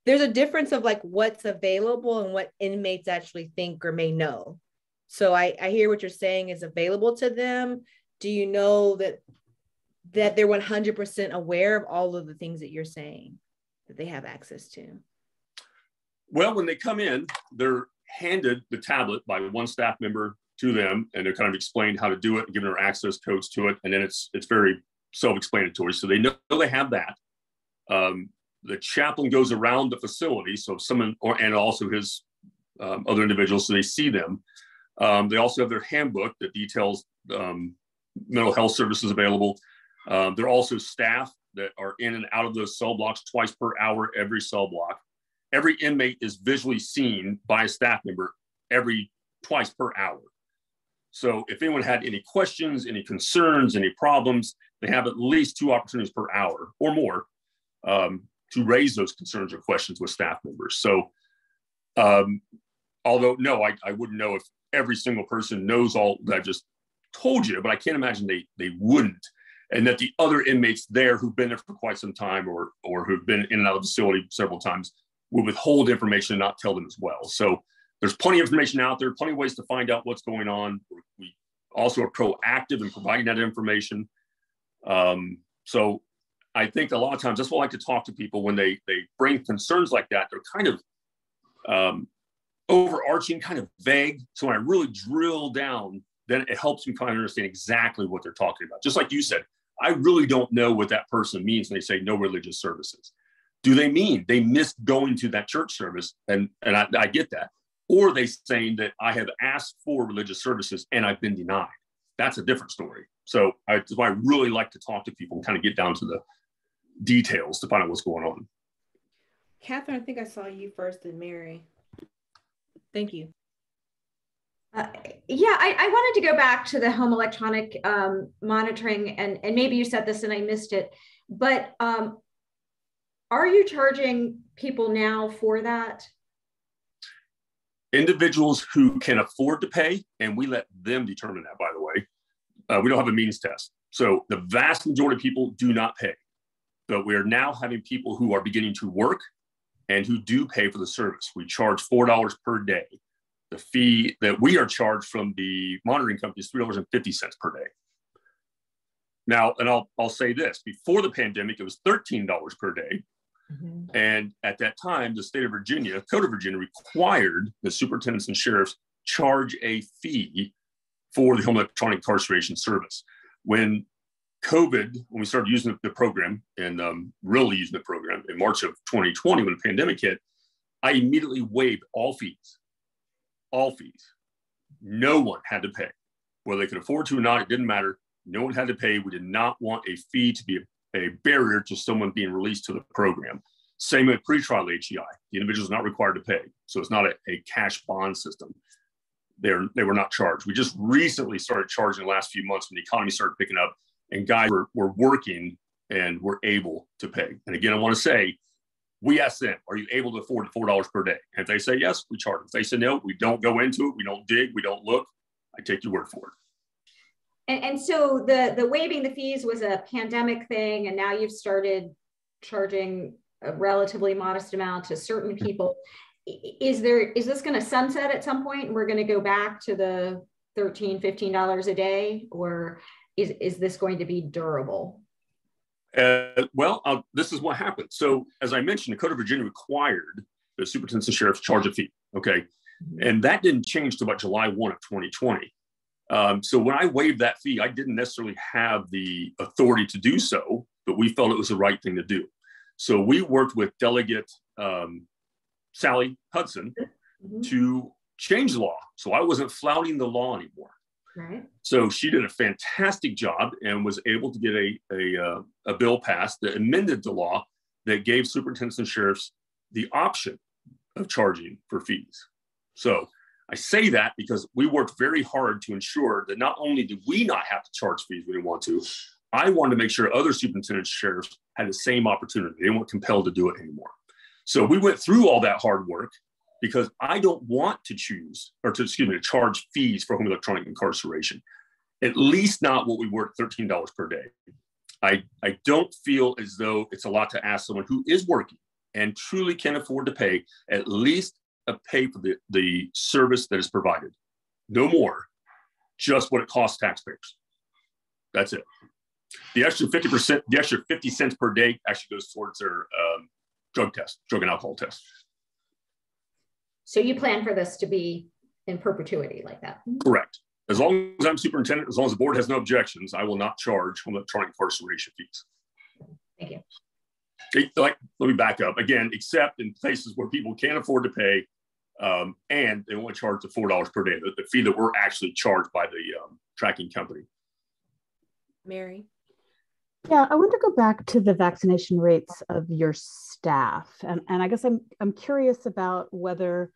there's a difference of like what's available and what inmates actually think or may know. So I, I hear what you're saying is available to them do you know that that they're 100% aware of all of the things that you're saying that they have access to? Well, when they come in, they're handed the tablet by one staff member to them, and they're kind of explained how to do it and given their access codes to it, and then it's it's very self-explanatory. So they know they have that. Um, the chaplain goes around the facility, so someone or and also his um, other individuals, so they see them. Um, they also have their handbook that details um, mental health services available. Um, there are also staff that are in and out of those cell blocks twice per hour every cell block every inmate is visually seen by a staff member every twice per hour. So if anyone had any questions, any concerns, any problems, they have at least two opportunities per hour or more um, to raise those concerns or questions with staff members. So um, although no, I, I wouldn't know if every single person knows all that I just told you, but I can't imagine they, they wouldn't. And that the other inmates there who've been there for quite some time or, or who've been in and out of the facility several times will withhold information and not tell them as well. So there's plenty of information out there, plenty of ways to find out what's going on. We also are proactive in providing that information. Um, so I think a lot of times that's what I like to talk to people when they they bring concerns like that. They're kind of um, overarching, kind of vague. So when I really drill down, then it helps me kind of understand exactly what they're talking about. Just like you said, I really don't know what that person means when they say no religious services do they mean they missed going to that church service? And, and I, I get that. Or are they saying that I have asked for religious services and I've been denied? That's a different story. So I, that's why I really like to talk to people and kind of get down to the details to find out what's going on. Catherine, I think I saw you first and Mary. Thank you. Uh, yeah, I, I, wanted to go back to the home electronic um, monitoring, and, and maybe you said this and I missed it, but um, are you charging people now for that? Individuals who can afford to pay, and we let them determine that, by the way. Uh, we don't have a means test. So the vast majority of people do not pay. But we are now having people who are beginning to work and who do pay for the service. We charge $4 per day. The fee that we are charged from the monitoring company is $3.50 per day. Now, and I'll, I'll say this before the pandemic, it was $13 per day. Mm-hmm. And at that time, the state of Virginia, Code of Virginia, required the superintendents and sheriffs charge a fee for the home electronic incarceration service. When COVID, when we started using the program and um, really using the program in March of 2020, when the pandemic hit, I immediately waived all fees, all fees. No one had to pay. Whether they could afford to or not, it didn't matter. No one had to pay. We did not want a fee to be barrier to someone being released to the program. Same with pretrial HEI. The individual is not required to pay. So it's not a, a cash bond system. They're, they were not charged. We just recently started charging the last few months when the economy started picking up and guys were, were working and were able to pay. And again, I want to say, we ask them, are you able to afford $4 per day? And if they say yes, we charge them. If they say no, we don't go into it, we don't dig, we don't look. I take your word for it. And, and so the the waiving the fees was a pandemic thing, and now you've started charging a relatively modest amount to certain mm-hmm. people. Is there is this going to sunset at some point? And we're going to go back to the 13 15 dollars a day, or is is this going to be durable? Uh, well, uh, this is what happened. So, as I mentioned, the Code of Virginia required the superintendents and sheriffs charge a fee. Okay. Mm-hmm. And that didn't change to about July 1 of 2020. Um, so when I waived that fee, I didn't necessarily have the authority to do so, but we felt it was the right thing to do. So we worked with Delegate um, Sally Hudson mm-hmm. to change the law. So I wasn't flouting the law anymore. Right. So she did a fantastic job and was able to get a, a, uh, a bill passed that amended the law that gave superintendents and sheriffs the option of charging for fees. So I say that because we worked very hard to ensure that not only do we not have to charge fees we want to, I wanted to make sure other superintendents sheriffs had the same opportunity. They weren't compelled to do it anymore. So we went through all that hard work because I don't want to choose or to excuse me to charge fees for home electronic incarceration. At least not what we at $13 per day. I, I don't feel as though it's a lot to ask someone who is working and truly can afford to pay at least pay for the, the service that is provided. No more, just what it costs taxpayers. That's it. The extra 50%, the extra 50 cents per day actually goes towards their um, drug test, drug and alcohol test. So you plan for this to be in perpetuity like that? Correct. As long as I'm superintendent, as long as the board has no objections, I will not charge electronic incarceration fees. Thank you. Like, let me back up again, except in places where people can't afford to pay um, and they only charge the $4 per day, the, the, fee that we're actually charged by the um, tracking company. Mary? Yeah, I want to go back to the vaccination rates of your staff. And, and I guess I'm, I'm curious about whether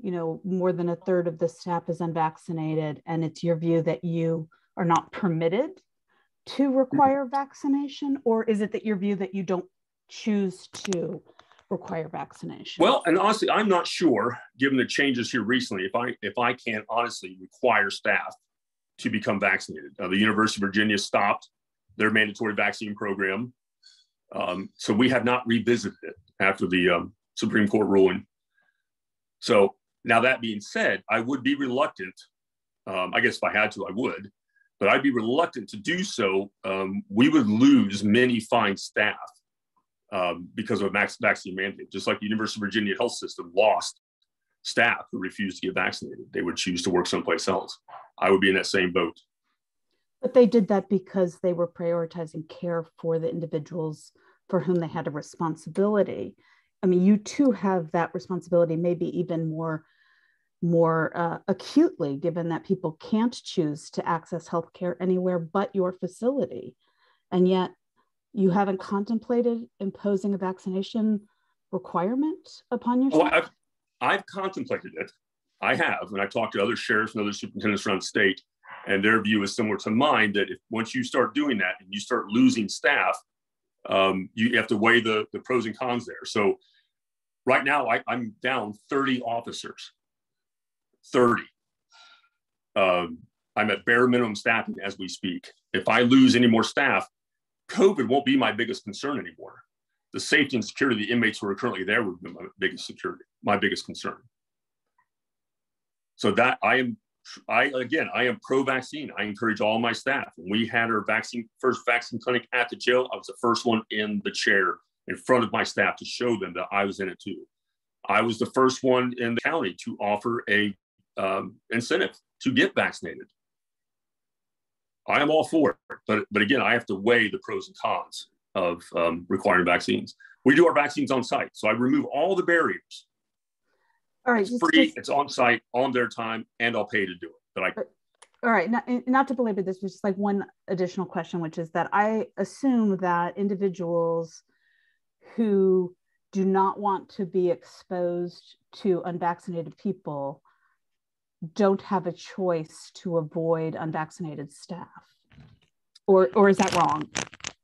you know, more than a third of the staff is unvaccinated, and it's your view that you are not permitted to require vaccination, or is it that your view that you don't choose to require vaccination? Well, and honestly, I'm not sure, given the changes here recently, if I if I can honestly require staff to become vaccinated. Uh, the University of Virginia stopped their mandatory vaccine program, um, so we have not revisited it after the um, Supreme Court ruling. So now, that being said, I would be reluctant. Um, I guess if I had to, I would, but I'd be reluctant to do so. Um, we would lose many fine staff um, because of a max vaccine mandate, just like the University of Virginia Health System lost staff who refused to get vaccinated. They would choose to work someplace else. I would be in that same boat. But they did that because they were prioritizing care for the individuals for whom they had a responsibility. I mean, you too have that responsibility, maybe even more more uh, acutely, given that people can't choose to access healthcare anywhere but your facility. And yet, you haven't contemplated imposing a vaccination requirement upon yourself? Oh, I've, I've contemplated it. I have, and I've talked to other sheriffs and other superintendents around the state, and their view is similar to mine that if once you start doing that and you start losing staff, um, you have to weigh the, the pros and cons there. So right now, I, I'm down 30 officers 30. Um, I'm at bare minimum staffing as we speak. If I lose any more staff, COVID won't be my biggest concern anymore. The safety and security of the inmates who are currently there would be my biggest security, my biggest concern. So that I am, I again, I am pro-vaccine. I encourage all my staff. When we had our vaccine first vaccine clinic at the jail, I was the first one in the chair in front of my staff to show them that I was in it too. I was the first one in the county to offer a um, incentive to get vaccinated. I am all for it, but but again, I have to weigh the pros and cons of um, requiring vaccines. We do our vaccines on site, so I remove all the barriers. All right, it's free, just, it's on site, on their time, and I'll pay to do it. But I. All right, not, not to belabor this, but just like one additional question, which is that I assume that individuals who do not want to be exposed to unvaccinated people don't have a choice to avoid unvaccinated staff. Or or is that wrong?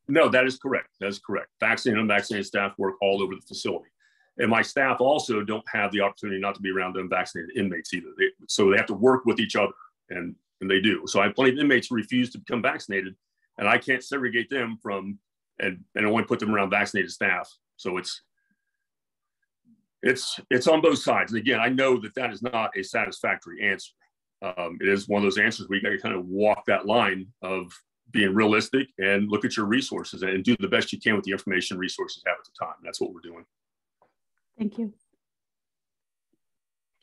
No that is correct. That is correct. Vaccinated and unvaccinated staff work all over the facility. And my staff also don't have the opportunity not to be around unvaccinated inmates either. They, so they have to work with each other and and they do. So i have plenty of inmates who refuse to become vaccinated and i can't segregate them from and and only put them around vaccinated staff. So it's it's it's on both sides. And again, I know that that is not a satisfactory answer. Um, it is one of those answers where you got to kind of walk that line of being realistic and look at your resources and do the best you can with the information resources have at the time. That's what we're doing. Thank you.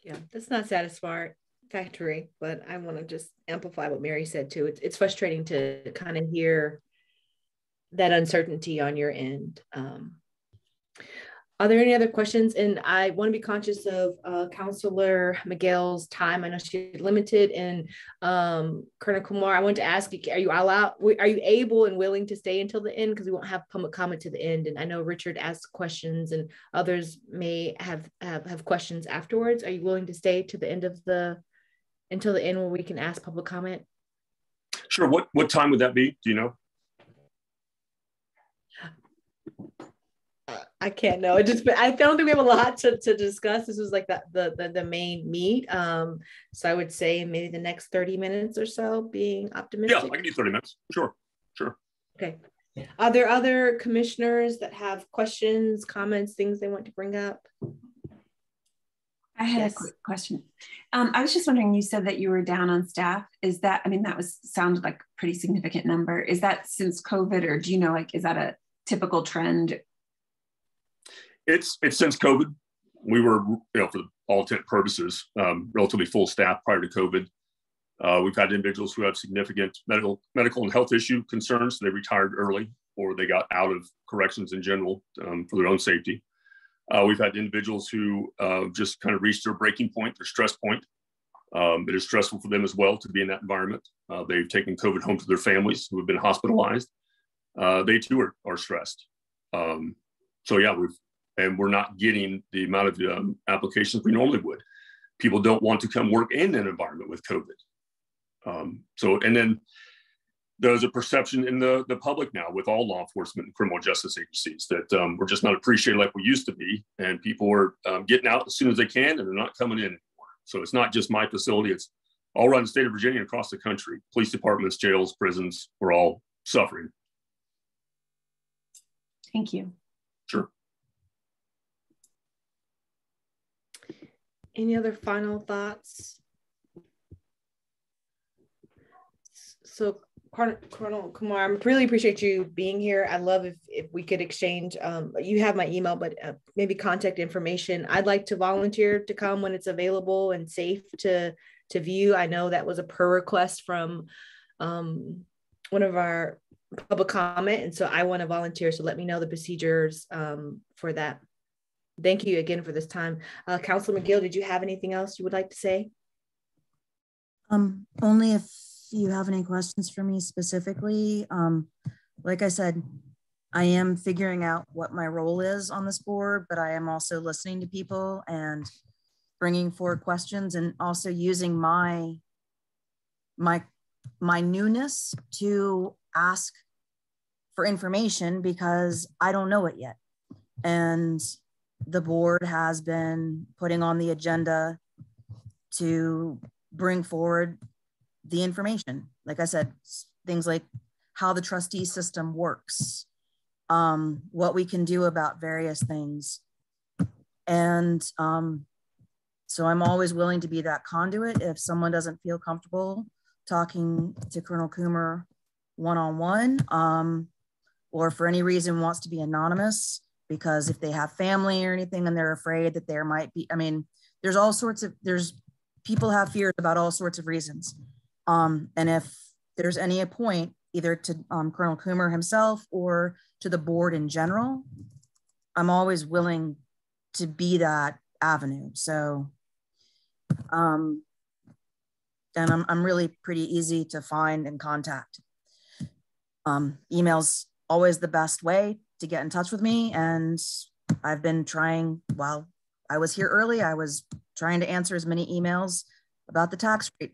Yeah, that's not satisfactory, but I want to just amplify what Mary said too. It's, it's frustrating to kind of hear that uncertainty on your end. Um, are there any other questions? And I want to be conscious of uh, Councilor Magill's time. I know she's limited. And um, Colonel Kumer, I want to ask you: Are you allowed? Are you able and willing to stay until the end? Because we won't have public comment to the end. And I know Richard asked questions, and others may have have, have questions afterwards. Are you willing to stay to the end of the until the end where we can ask public comment? Sure. What what time would that be? Do you know? I can't know. It just I don't think we have a lot to, to discuss. This was like the, the the the main meet. Um, so I would say maybe the next 30 minutes or so being optimistic. Yeah, I can do 30 minutes. Sure, sure. Okay. Are there other commissioners that have questions, comments, things they want to bring up? I had yes. a quick question. Um, I was just wondering, you said that you were down on staff. Is that, I mean, that was sounded like a pretty significant number. Is that since COVID or do you know, like, is that a typical trend? It's, it's since COVID. We were, you know, for all intent purposes, um, relatively full staff prior to COVID. Uh, we've had individuals who have significant medical, medical and health issue concerns. So they retired early or they got out of corrections in general um, for their own safety. Uh, we've had individuals who uh, just kind of reached their breaking point, their stress point. Um, it is stressful for them as well to be in that environment. Uh, they've taken COVID home to their families who have been hospitalized. Uh, they too are, are stressed. Um, so yeah, we've and we're not getting the amount of um, applications we normally would. People don't want to come work in an environment with COVID. Um, so and then there's a perception in the, the public now with all law enforcement and criminal justice agencies that um, we're just not appreciated like we used to be. And people are um, getting out as soon as they can and they're not coming in anymore. So it's not just my facility, it's all around the state of Virginia and across the country. Police departments, jails, prisons, we're all suffering. Thank you. Sure. Any other final thoughts? So Colonel Kumer, I really appreciate you being here. I love if, if we could exchange. Um, you have my email, but uh, maybe contact information. I'd like to volunteer to come when it's available and safe to to view. I know that was a per request from um, one of our public comment, and so I want to volunteer. So let me know the procedures um, for that. Thank you again for this time, uh, Councilor Magill. Did you have anything else you would like to say? Um, only if you have any questions for me specifically, um, like I said, I am figuring out what my role is on this board, but I am also listening to people and bringing forward questions and also using my my my newness to ask for information because I don't know it yet. And the board has been putting on the agenda to bring forward the information. Like I said, things like how the trustee system works, um, what we can do about various things. And um, so I'm always willing to be that conduit if someone doesn't feel comfortable talking to Colonel Kumer one-on-one um, or for any reason wants to be anonymous because if they have family or anything and they're afraid that there might be, I mean, there's all sorts of, there's people have fears about all sorts of reasons. Um, and if there's any point, either to um, Colonel Kumer himself or to the board in general, I'm always willing to be that avenue. So, um, and I'm, I'm really pretty easy to find and contact. Um, email's always the best way to get in touch with me. And I've been trying, while I was here early, I was trying to answer as many emails about the tax rate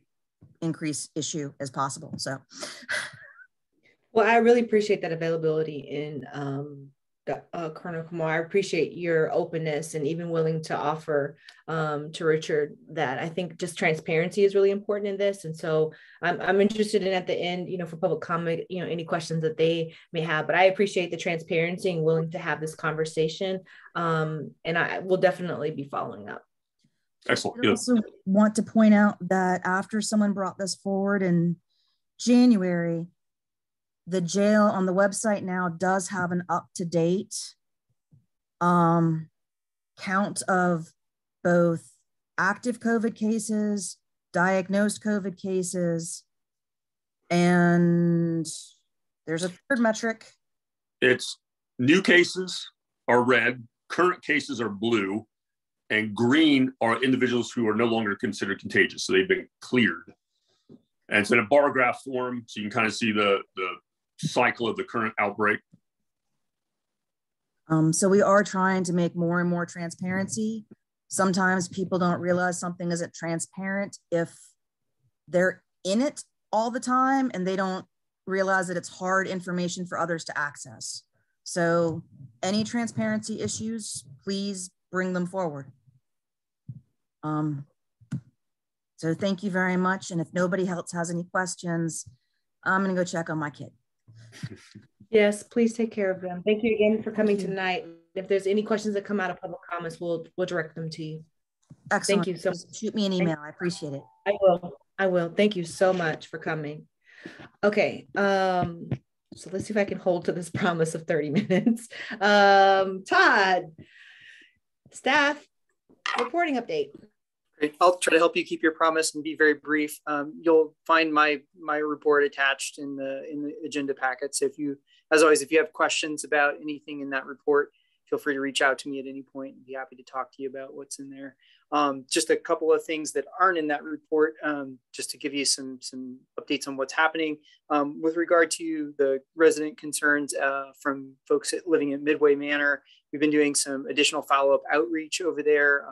increase issue as possible. So, well, I really appreciate that availability in um, uh, Colonel Kumer. I appreciate your openness and even willing to offer um, to Richard that I think just transparency is really important in this. And so I'm, I'm interested in at the end, you know, for public comment, you know, any questions that they may have, but I appreciate the transparency and willing to have this conversation. Um, and I will definitely be following up. Excellent. I also want to point out that after someone brought this forward in January, the jail on the website now does have an up to date um, count of both active COVID cases, diagnosed COVID cases, and there's a third metric. It's new cases are red, current cases are blue, and green are individuals who are no longer considered contagious. So they've been cleared. And it's in a bar graph form, so you can kind of see the, the cycle of the current outbreak. Um, so we are trying to make more and more transparency. Sometimes people don't realize something isn't transparent if they're in it all the time and they don't realize that it's hard information for others to access. So any transparency issues, please bring them forward. Um, so thank you very much. And if nobody else has any questions, I'm gonna go check on my kid. Yes, please take care of them. Thank you again for coming tonight. If there's any questions that come out of public comments, we'll we'll direct them to you. Excellent. Thank you so much. Shoot me an email. I appreciate it. I will. I will. Thank you so much for coming. Okay. Um, so let's see if I can hold to this *laughs* promise of 30 minutes. Um, Todd, staff reporting update. Great. I'll try to help you keep your promise and be very brief. Um, you'll find my my report attached in the in the agenda packet. So if you, as always, if you have questions about anything in that report, feel free to reach out to me at any point be happy to talk to you about what's in there. Um, just a couple of things that aren't in that report, um, just to give you some some updates on what's happening um, with regard to the resident concerns uh, from folks living at Midway Manor. We've been doing some additional follow-up outreach over there.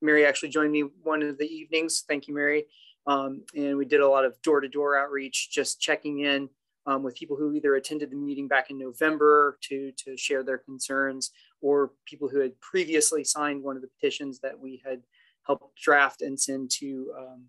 Uh, Mary actually joined me one of the evenings. Thank you, Mary. Um, and we did a lot of door-to-door outreach, just checking in um, with people who either attended the meeting back in November to, to share their concerns or people who had previously signed one of the petitions that we had helped draft and send to um,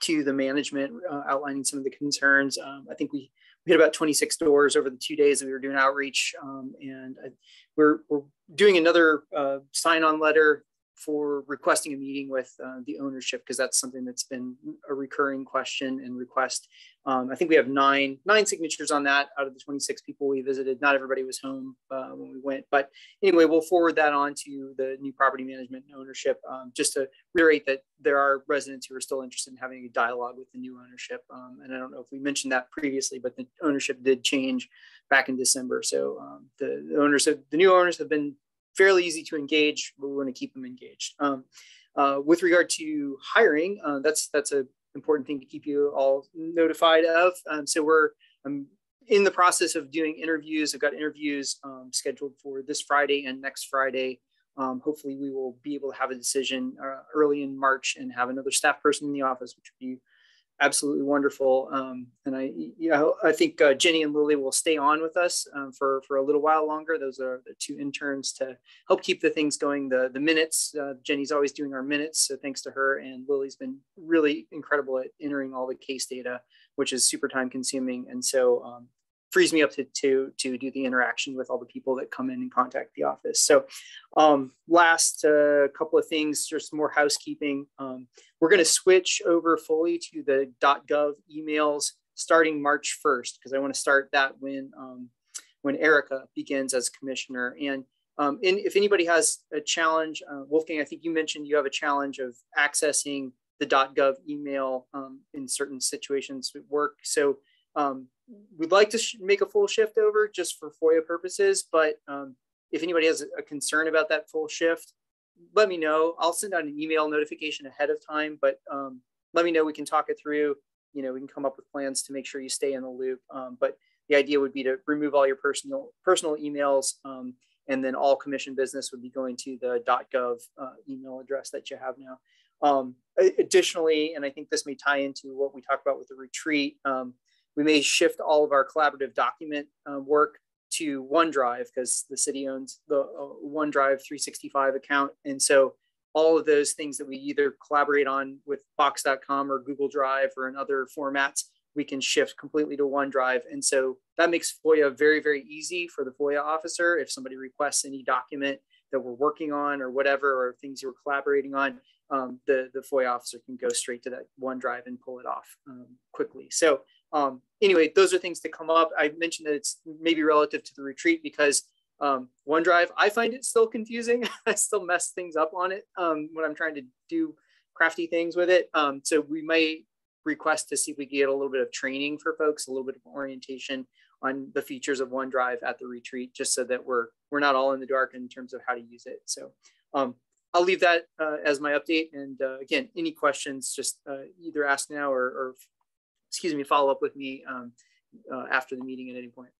to the management uh, outlining some of the concerns. Um, I think we, we hit about 26 doors over the two days that we were doing outreach um, and I, we're, we're doing another uh, sign-on letter for requesting a meeting with uh, the ownership because that's something that's been a recurring question and request. Um, I think we have nine nine signatures on that out of the 26 people we visited. Not everybody was home uh, when we went, but anyway, we'll forward that on to the new property management and ownership um, just to reiterate that there are residents who are still interested in having a dialogue with the new ownership. Um, and I don't know if we mentioned that previously, but the ownership did change back in December. So um, the, owners, have, the new owners have been fairly easy to engage, but we want to keep them engaged. Um, uh, with regard to hiring, uh, that's that's an important thing to keep you all notified of. Um, so we're um, in the process of doing interviews. I've got interviews um, scheduled for this Friday and next Friday. Um, hopefully, we will be able to have a decision uh, early in March and have another staff person in the office, which would be absolutely wonderful. Um, and I, you know, I think uh, Jenny and Lily will stay on with us um, for for a little while longer. Those are the two interns to help keep the things going. The the minutes, uh, Jenny's always doing our minutes, so thanks to her. And Lily's been really incredible at entering all the case data, which is super time consuming. And so um, frees me up to, to, to do the interaction with all the people that come in and contact the office. So um, last uh, couple of things, just more housekeeping. Um, we're gonna switch over fully to the .gov emails starting March 1st, because I wanna start that when, um, when Erica begins as commissioner. And, um, if anybody has a challenge, uh, Wolfgang, I think you mentioned you have a challenge of accessing the .gov email um, in certain situations at work. So um, we'd like to make a full shift over just for FOIA purposes, but um, if anybody has a concern about that full shift, let me know. I'll send out an email notification ahead of time, but um, let me know. We can talk it through. You know, we can come up with plans to make sure you stay in the loop. Um, but the idea would be to remove all your personal personal emails, um, and then all commission business would be going to the .gov uh, email address that you have now. Um, additionally, and I think this may tie into what we talked about with the retreat. We may shift all of our collaborative document uh, work to OneDrive because the city owns the uh, OneDrive 365 account. And so all of those things that we either collaborate on with Box.com or Google Drive or in other formats, we can shift completely to OneDrive. And so that makes FOIA very, very easy for the FOIA officer. If somebody requests any document that we're working on or whatever, or things you're collaborating on, um, the, the FOIA officer can go straight to that OneDrive and pull it off um, quickly. So um, anyway, those are things that come up. I mentioned that it's maybe relative to the retreat because um, OneDrive, I find it still confusing. *laughs* I still mess things up on it um, when I'm trying to do crafty things with it. Um, so we might request to see if we get a little bit of training for folks, a little bit of orientation on the features of OneDrive at the retreat, just so that we're we're not all in the dark in terms of how to use it. So um, I'll leave that uh, as my update. And uh, again, any questions, just uh, either ask now or, or excuse me, follow up with me um, uh, after the meeting at any point.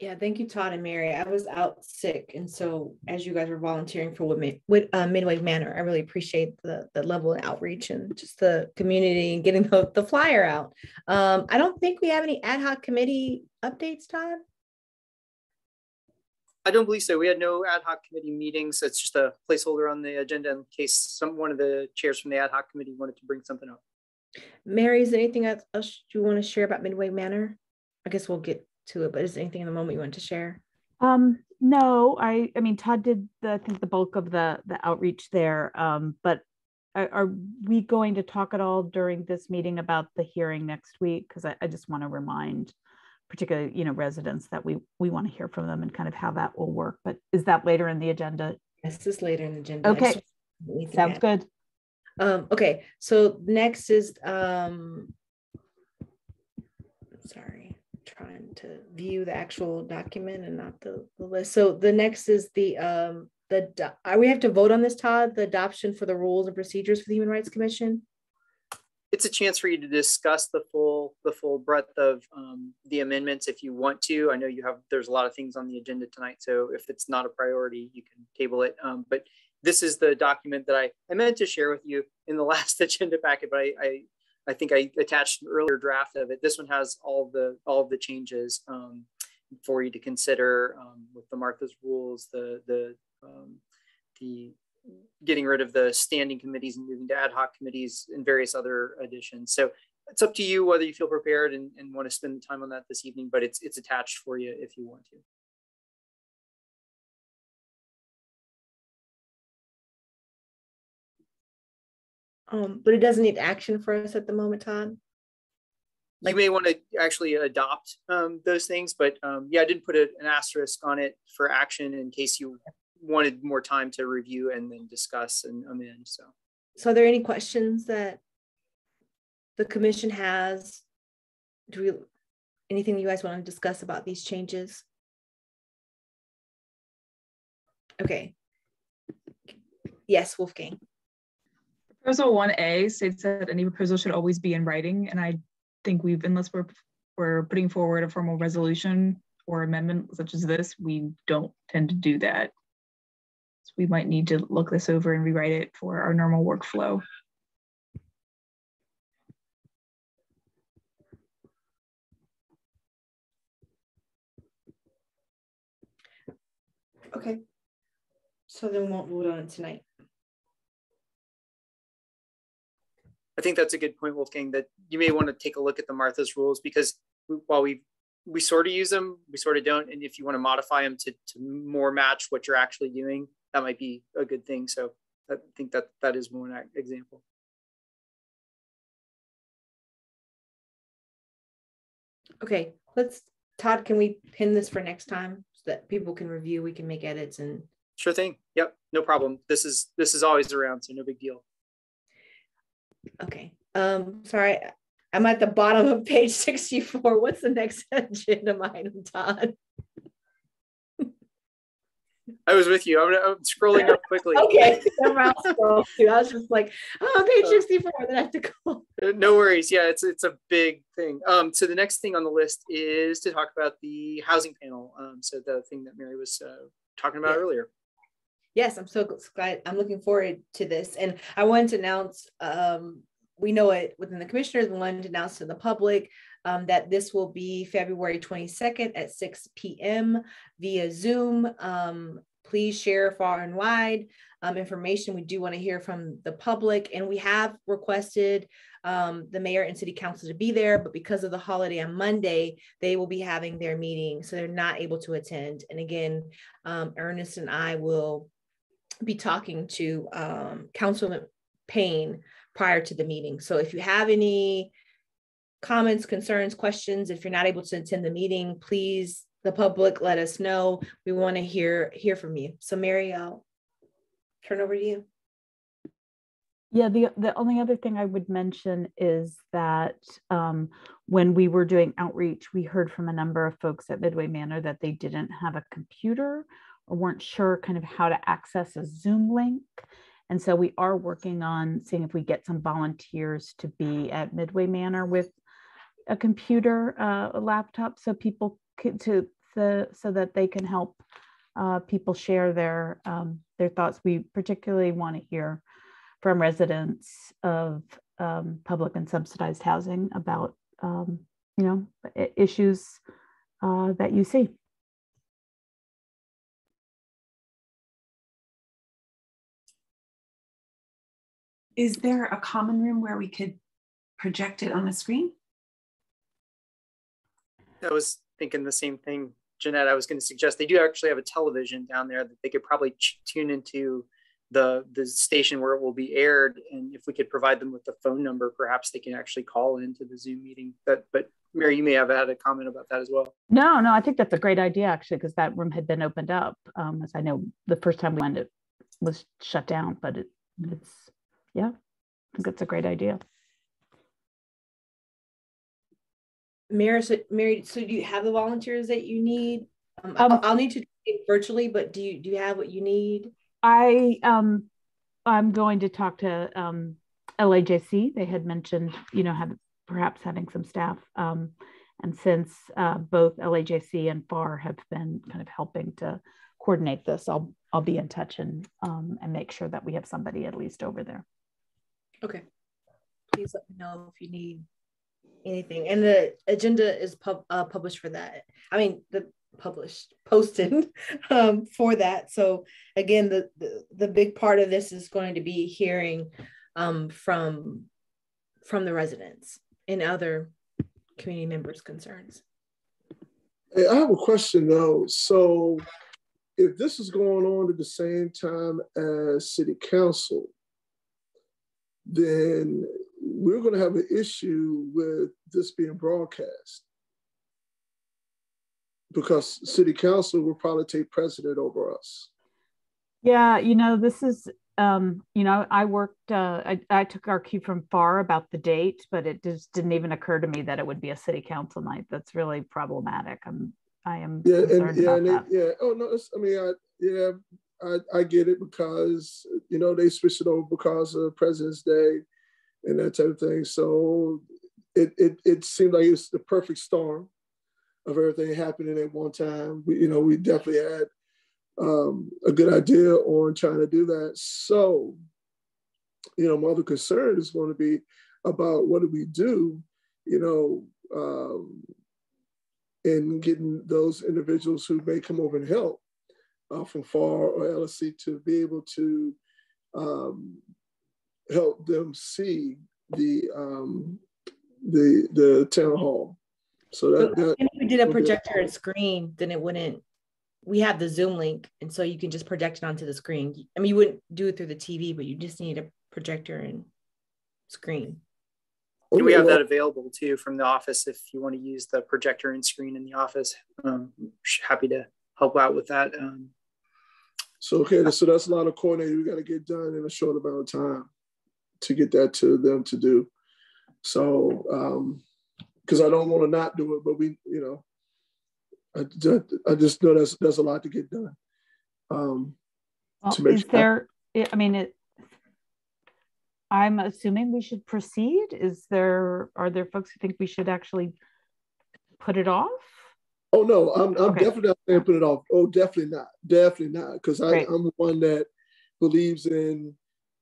Yeah, thank you, Todd and Mary. I was out sick, and so as you guys were volunteering for Wood, with uh, Midway Manor, I really appreciate the the level of outreach and just the community and getting the, the flyer out. Um, I don't think we have any ad hoc committee updates, Todd. I don't believe so. We had no ad hoc committee meetings. It's just a placeholder on the agenda in case some one of the chairs from the ad hoc committee wanted to bring something up. Mary, is there anything else you want to share about Midway Manor? I guess we'll get to it, but is there anything in the moment you want to share? Um, no, I I mean Todd did the I think the bulk of the the outreach there. Um, but are, are we going to talk at all during this meeting about the hearing next week? Because I, I just want to remind particularly you know residents that we we want to hear from them and kind of how that will work. But is that later in the agenda? Yes, this is later in the agenda. Okay, sounds good. Um, okay, so next is um, sorry, trying to view the actual document and not the, the list. So the next is the um, the are we have to vote on this, Todd. The adoption for the rules and procedures for the Human Rights Commission it's a chance for you to discuss the full the full breadth of um, the amendments if you want to. I know you have there's a lot of things on the agenda tonight, so if it's not a priority, you can table it. Um, but this is the document that I, I meant to share with you in the *laughs* last agenda packet, but I, I, I think I attached an earlier draft of it. This one has all the all of the changes um, for you to consider um, with the Martha's rules, the the um, the getting rid of the standing committees and moving to ad hoc committees and various other additions. So it's up to you whether you feel prepared and, and want to spend the time on that this evening, but it's, it's attached for you if you want to. Um, but it doesn't need action for us at the moment, Todd. Like, you may want to actually adopt um, those things, but um, yeah, I didn't put a, an asterisk on it for action in case you wanted more time to review and then discuss and amend. So, so are there any questions that the commission has? Do we anything you guys want to discuss about these changes? Okay. Yes, Wolfgang. Proposal 1A states that any proposal should always be in writing. And I think we've, unless we're, we're putting forward a formal resolution or amendment such as this, we don't tend to do that we might need to look this over and rewrite it for our normal workflow. Okay. So then we won't vote on it tonight. I think that's a good point, Wolfgang, that you may want to take a look at the Martha's rules because while we we sort of use them, we sort of don't. And if you want to modify them to, to more match what you're actually doing, that might be a good thing. So I think that that is one example. Okay, let's, Todd, can we pin this for next time so that people can review, we can make edits and. Sure thing. Yep, no problem. This is, this is always around, so no big deal. Okay, um, sorry, I'm at the bottom of page *laughs* 64. What's the next *laughs* agenda item, Todd? I was with you. I'm, I'm scrolling up *laughs* quickly. okay, I was just like, oh, page uh, 64. Then I have to go. Uh, no worries. Yeah, it's it's a big thing. Um, so the next thing on the list is to talk about the housing panel. Um, so the thing that Mary was uh, talking about yeah. earlier. Yes, I'm so glad. I'm looking forward to this, and I wanted to announce. Um, we know it within the commissioners. We wanted to announce to the public um, that this will be February 22nd at 6 p.m. via Zoom. Um, please share far and wide um, information. We do want to hear from the public, and we have requested um, the mayor and city council to be there, but because of the holiday on Monday, they will be having their meeting, so they're not able to attend. And again, um, Ernest and I will be talking to um, Councilman Payne prior to the meeting. So if you have any comments, concerns, questions, if you're not able to attend the meeting, please, the public, let us know. We want to hear hear from you. So Mary, I'll turn over to you. Yeah, the, the only other thing I would mention is that um, when we were doing outreach, we heard from a number of folks at Midway Manor that they didn't have a computer or weren't sure kind of how to access a Zoom link. And so we are working on seeing if we get some volunteers to be at Midway Manor with a computer, uh, a laptop, so people could, to the so that they can help uh, people share their um, their thoughts. We particularly want to hear from residents of um, public and subsidized housing about um, you know issues uh, that you see. Is there a common room where we could project it on a screen? I was thinking the same thing. Jeanette, I was going to suggest they do actually have a television down there that they could probably tune into the the station where it will be aired and if we could provide them with the phone number perhaps they can actually call into the zoom meeting but but mary you may have had a comment about that as well no no i think that's a great idea actually because that room had been opened up um, as i know the first time we went it was shut down but it, it's yeah i think that's a great idea mary so mary so do you have the volunteers that you need um, um I'll, I'll need to virtually but do you do you have what you need I um I'm going to talk to um LAJC. They had mentioned, you know, have perhaps having some staff. Um, and since uh, both LAJC and FAR have been kind of helping to coordinate this, I'll I'll be in touch and um, and make sure that we have somebody at least over there. Okay. Please let me know if you need anything. And the agenda is pub, uh, published for that. I mean, the published *laughs* posted um, for that so again the, the, the big part of this is going to be hearing um, from from the residents and other community members concerns hey, i have a question though so if this is going on at the same time as city council then we're going to have an issue with this being broadcast because city council will probably take precedent over us. Yeah, you know, this is, um, you know, I worked, uh, I, I took our cue from FAR about the date, but it just didn't even occur to me that it would be a city council night. That's really problematic. I'm, I am yeah, and, yeah, and it, yeah. Oh no, I mean, I, yeah, I, I get it because you know they switched it over because of President's Day and that type of thing. So it it it seemed like it's the perfect storm of everything happening at one time. We, you know, we definitely had um, a good idea on trying to do that. So, you know, my other concern is going to be about what do we do, you know, um, in getting those individuals who may come over and help uh, from FAR or LSC to be able to um, help them see the um, the the town hall so that, that if we did a projector and screen, then it wouldn't. We have the Zoom link, and so you can just project it onto the screen. I mean, you wouldn't do it through the TV, but you just need a projector and screen. And we have that available too from the office if you want to use the projector and screen in the office. Um, happy to help out with that. Um, so okay, so that's a lot of coordinating we got to get done in a short amount of time to get that to them to do. So um, because I don't want to not do it, but we, you know, I, I just know that's there's a lot to get done. Um, well, to is sure there? I mean, it. I'm assuming we should proceed. Is there? Are there folks who think we should actually put it off? Oh no, I'm, I'm okay. definitely not saying put it off. Oh, definitely not. Definitely not. Because I'm the one that believes in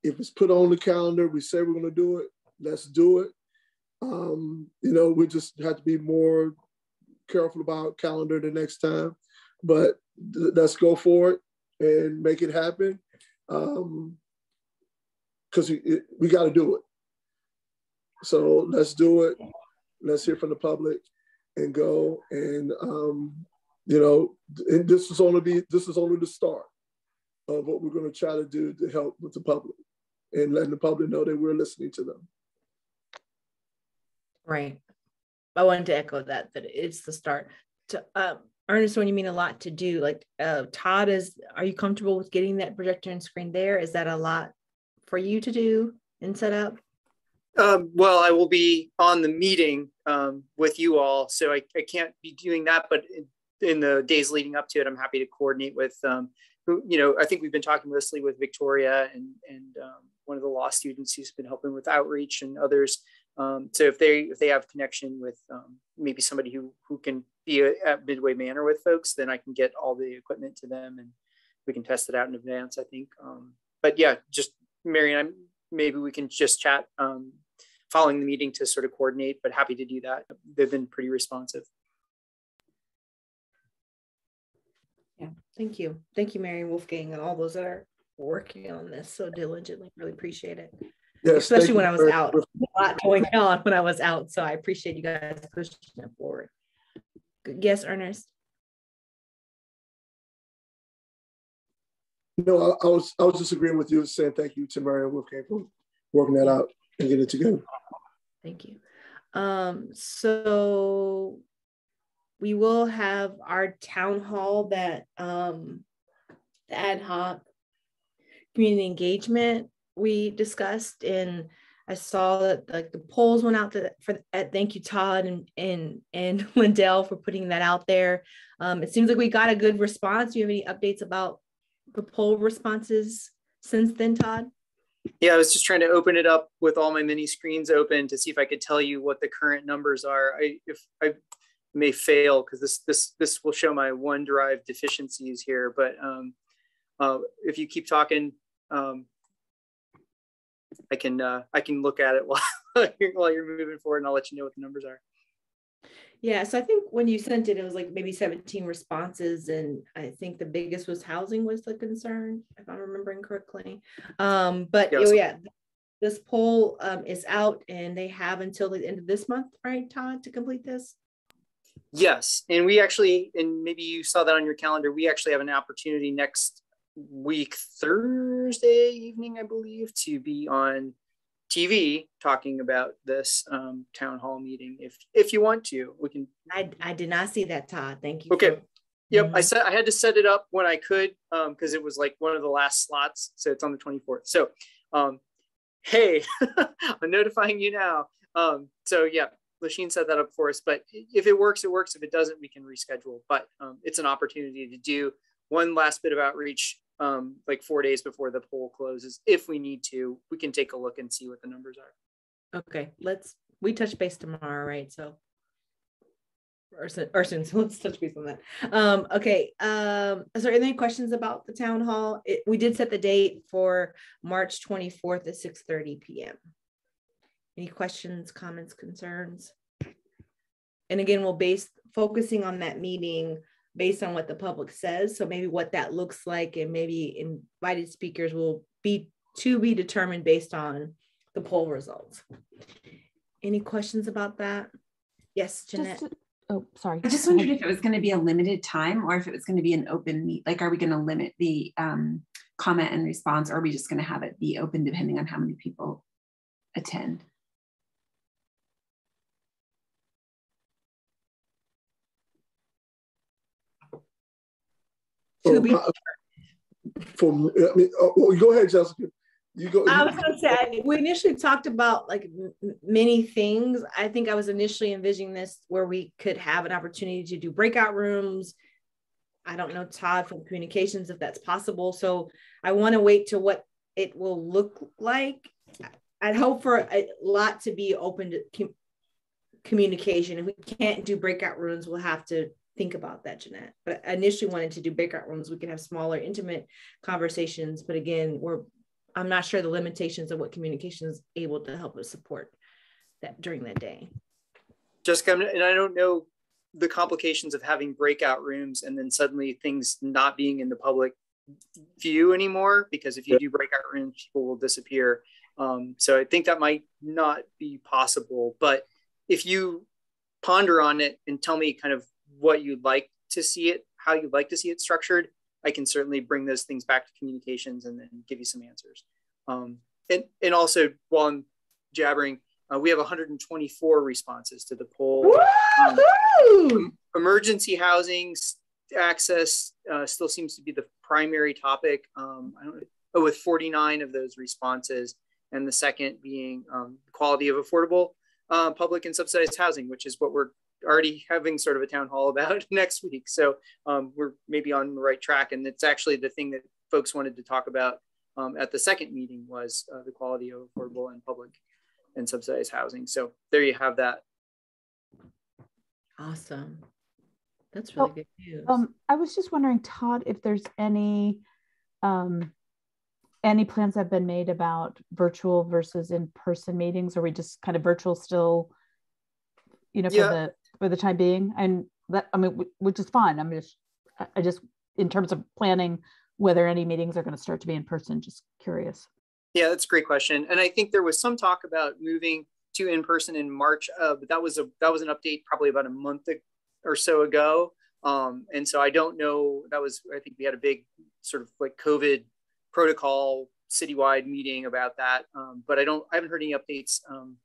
if it's put on the calendar, we say we're going to do it. Let's do it. Um, you know, we just have to be more careful about calendar the next time, but th- let's go for it and make it happen. Um, because we, we got to do it. So let's do it. Let's hear from the public and go. And um, you know, and this is only be this is only the start of what we're going to try to do to help with the public and letting the public know that we're listening to them. Right. I wanted to echo that, that it's the start. To, um, Ernest, when you mean a lot to do, like uh, Todd is, are you comfortable with getting that projector and screen there? Is that a lot for you to do and set up? Um, well, I will be on the meeting um, with you all, so I, I can't be doing that. But in, in, the days leading up to it, I'm happy to coordinate with um, who, you know, I think we've been talking mostly with Victoria and and um, one of the law students who's been helping with outreach and others um, so if they if they have connection with um, maybe somebody who who can be a, at Midway Manor with folks, then I can get all the equipment to them and we can test it out in advance. I think. Um, but yeah, just Marion, maybe we can just chat um, following the meeting to sort of coordinate. But happy to do that. They've been pretty responsive. Yeah, thank you, thank you, Marion Wolfgang, and all those that are working on this so diligently. Really appreciate it. Yes, Especially when I was out, a lot going *laughs* on when I was out. So I appreciate you guys pushing it forward. Yes, Ernest. No, I, I, was I was disagreeing with you saying thank you to Mario Wolfgang for working that out and getting it together. Thank you. Um, so we will have our town hall that um, the ad hoc community engagement we discussed and I saw that like the polls went out to, for at thank you Todd and and and *laughs* Lindell for putting that out there. Um, it seems like we got a good response. Do you have any updates about the poll responses since then, Todd? Yeah, I was just trying to open it up with all my mini screens open to see if I could tell you what the current numbers are. I if I may fail because this this this will show my OneDrive deficiencies here, but um, uh, if you keep talking, um, I can uh, I can look at it *laughs* while while you're moving forward, and I'll let you know what the numbers are. Yeah, so I think when you sent it, it was like maybe 17 responses, and I think the biggest was housing was the concern, if I'm remembering correctly. Um, but yes. oh yeah, this poll um, is out, and they have until the end of this month, right, Todd, to complete this. Yes, and we actually, and maybe you saw that on your calendar. We actually have an opportunity next week Thursday evening, I believe, to be on TV talking about this um, town hall meeting. If if you want to, we can. I I did not see that, Todd. Thank you. Okay. For... Yep, mm-hmm. I said I had to set it up when I could because um, it was like one of the last slots. So it's on the 24th. So, um, hey, *laughs* I'm notifying you now. Um, so yeah, Lasheen set that up for us. But if it works, it works. If it doesn't, we can reschedule. But um, it's an opportunity to do one last bit of outreach um, like four days before the poll closes. If we need to, we can take a look and see what the numbers are. Okay, let's, we touch base tomorrow, right? So, or, or soon, *laughs* so let's touch base on that. Um, okay, um, is there any questions about the town hall? It, we did set the date for March 24th at 6.30 p.m. Any questions, comments, concerns? And again, we'll base focusing on that meeting based on what the public says. So maybe what that looks like, and maybe invited speakers will be to be determined based on the poll results. Any questions about that? Yes, Jeanette. To, oh, sorry. I just *laughs* wondered if it was going to be a limited time or if it was going to be an open meet. Like, are we going to limit the um, comment and response, or are we just going to have it be open depending on how many people attend? To be oh, uh, for I mean, uh, oh, go ahead, Jessica. You go. I was going to say we initially talked about like many things. I think I was initially envisioning this where we could have an opportunity to do breakout rooms. I don't know Todd from communications if that's possible. So I want to wait to what it will look like. I'd hope for a lot to be open to communication. If we can't do breakout rooms, we'll have to think about that, Jeanette. But I initially wanted to do breakout rooms. We could have smaller, intimate conversations. But again, we're I'm not sure the limitations of what communication is able to help us support that during that day. Jessica, and I don't know the complications of having breakout rooms and then suddenly things not being in the public view anymore because if you do breakout rooms, people will disappear. Um, so I think that might not be possible. But if you ponder on it and tell me kind of what you'd like to see it, how you'd like to see it structured, I can certainly bring those things back to communications and then give you some answers. Um, and, and also, while I'm jabbering, uh, we have 124 responses to the poll. Um, emergency housing access uh, still seems to be the primary topic. Um, I don't know, with 49 of those responses, and the second being um, quality of affordable uh, public and subsidized housing, which is what we're already having sort of a town hall *laughs* about *laughs* next week. So um, we're maybe on the right track. And it's actually the thing that folks wanted to talk about um, at the second meeting was uh, the quality of affordable and public and subsidized housing. So there you have that. Awesome. That's really oh, good news. Um, I was just wondering, Todd, if there's any um, any plans have been made about virtual versus in-person meetings? Are we just kind of virtual still, you know, for yeah. the for the time being. And that i mean which is fine. I'm just i just in terms of planning whether any meetings are going to start to be in person just curious. Yeah that's a great question. And i think there was some talk about moving to in person in march uh, but that was a that was an update probably about a month or so ago. Um, and so I don't know, that was, I think we had a big sort of like COVID protocol citywide meeting about that. Um, but I don't, I haven't heard any updates um,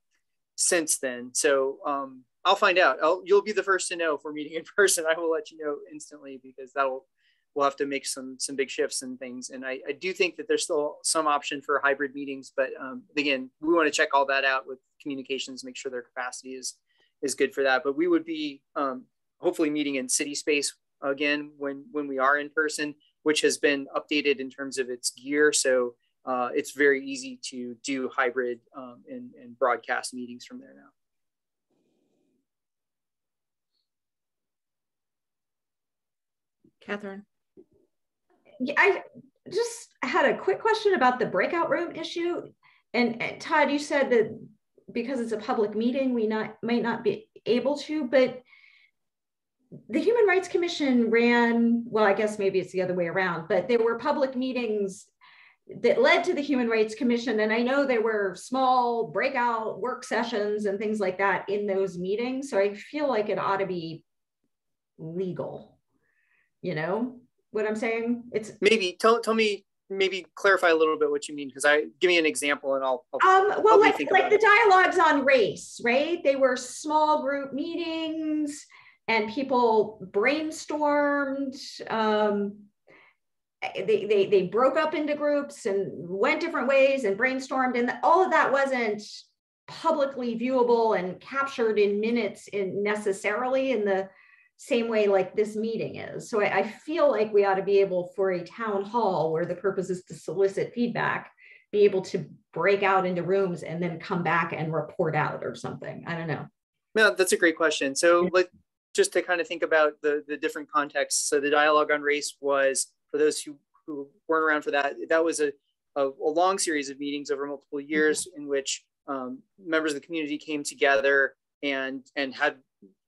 since then. So um, I'll find out. I'll, you'll be the first to know if we're meeting in *laughs* person. I will let you know instantly because that'll, we'll have to make some, some big shifts and things. And I, I do think that there's still some option for hybrid meetings, but um, again, we want to check all that out with communications, make sure their capacity is, is good for that. But we would be um, hopefully meeting in city space again when when we are in person, which has been updated in terms of its gear. So uh, it's very easy to do hybrid um, and, and broadcast meetings from there now. Catherine. Yeah, I just had a quick question about the breakout room issue. And, and Todd, you said that because it's a public meeting, we not might not be able to, but the Human Rights Commission ran, well, I guess maybe it's the other way around, but there were public meetings that led to the Human Rights Commission. And I know there were small breakout work sessions and things like that in those meetings. So I feel like it ought to be legal. You know what I'm saying? It's maybe tell tell me maybe clarify a little bit what you mean because I give me an example and I'll, I'll um well like like the dialogues on race, right? They were small group meetings and people brainstormed. Um, they, they, they broke up into groups and went different ways and brainstormed. And all of that wasn't publicly viewable and captured in minutes in necessarily in the same way like this meeting is. So I, I, feel like we ought to be able for a town hall where the purpose is to solicit feedback, be able to break out into rooms and then come back and report out or something. I don't know. No, that's a great question. So like just to kind of think about the, the different contexts. So the dialogue on race was, for those who, who weren't around for that, that was a, a, a long series of meetings over multiple mm-hmm. years mm-hmm. in which um, members of the community came together and, and had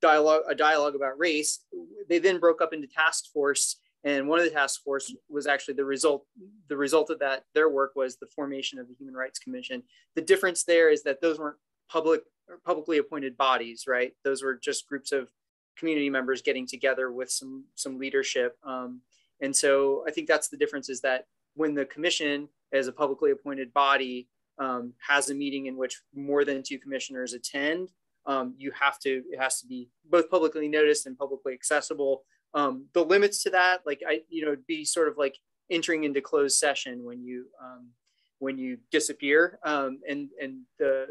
dialogue, a dialogue about race. They then broke up into task force and one of the task force was actually the result the result of that their work was the formation of the human rights commission the difference there is that those weren't public publicly appointed bodies right those were just groups of community members getting together with some some leadership. Um, and so I think that's the difference is that when the commission as a publicly appointed body um, has a meeting in which more than two commissioners attend, um, you have to, it has to be both publicly noticed and publicly accessible. Um, the limits to that, like I, you know, be sort of like entering into closed session when you, um, when you disappear um, and, and the,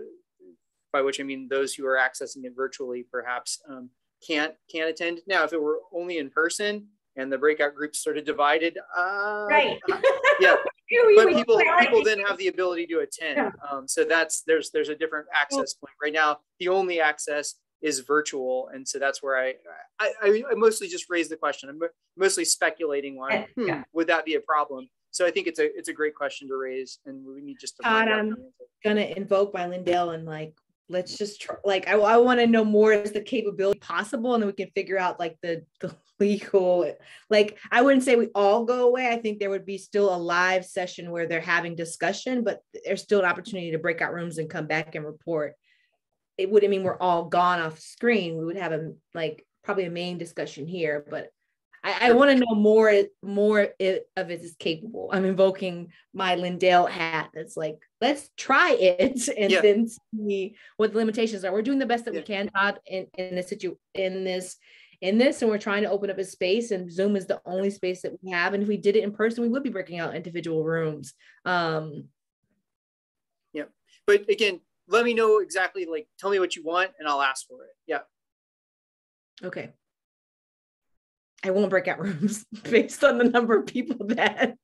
by which I mean those who are accessing it virtually perhaps um, can't can't attend. Now, if it were only in person and the breakout groups sort of divided, uh, right? yeah, but people people then have the ability to attend. Yeah. Um, so that's there's there's a different access point right now. The only access is virtual, and so that's where I I, I mostly just raise the question. I'm mostly speculating why hmm, yeah. would that be a problem. So I think it's a it's a great question to raise, and we need just to. I'm gonna invoke my Lindell and like let's just try like i, I want to know more is the capability possible and then we can figure out like the, *laughs* the legal like i wouldn't say we all go away. I think there would be still a live session where they're having discussion but there's still an opportunity to break out rooms and come back and report. It wouldn't mean we're all gone off screen. We would have a like probably a main discussion here but I, I want to know more more of it is capable. I'm invoking my Lindell hat. That's like, let's try it *laughs* and yeah. then see what the limitations are. We're doing the best that yeah. we can, Todd, in, in this situ in this in this, and we're trying to open up a space. And Zoom is the only space that we have. And if we did it in person, we would be breaking out individual rooms. Um, yeah, but again, let me know exactly. Like, tell me what you want, and I'll ask for it. Yeah. Okay. I won't break out *laughs* rooms based on the number of people *laughs* that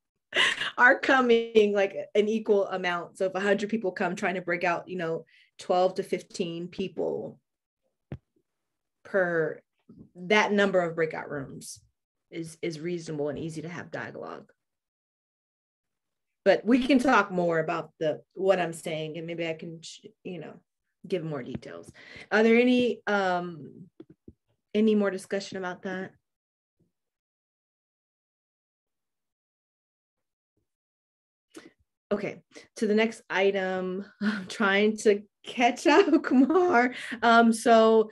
are coming, like an equal amount. So if 100 people come trying to break out, you know, 12 to 15 people per that number of breakout rooms is is reasonable and easy to have dialogue. But we can talk more about the what i'm saying and maybe i can you know give more details. Are there any um any more discussion about that okay to the next item *laughs* i'm trying to catch up *laughs* Kumer um so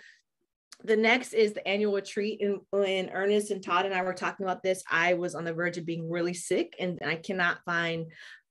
the next is the annual retreat. And when Ernest and Todd and I were talking about this, I was on the verge of being really sick and I cannot find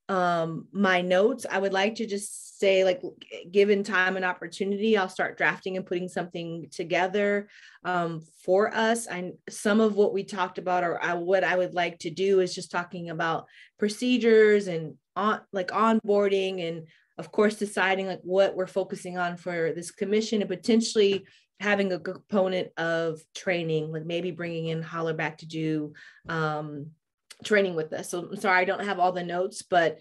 um my notes i would like to just say like given time and opportunity i'll start drafting and putting something together um for us. And some of what we talked about or I, what i would like to do is just talking about procedures and on like onboarding and of course deciding like what we're focusing on for this commission and potentially having a component of training like maybe bringing in Hollaback to do um training with us. So I'm sorry I don't have all the notes, but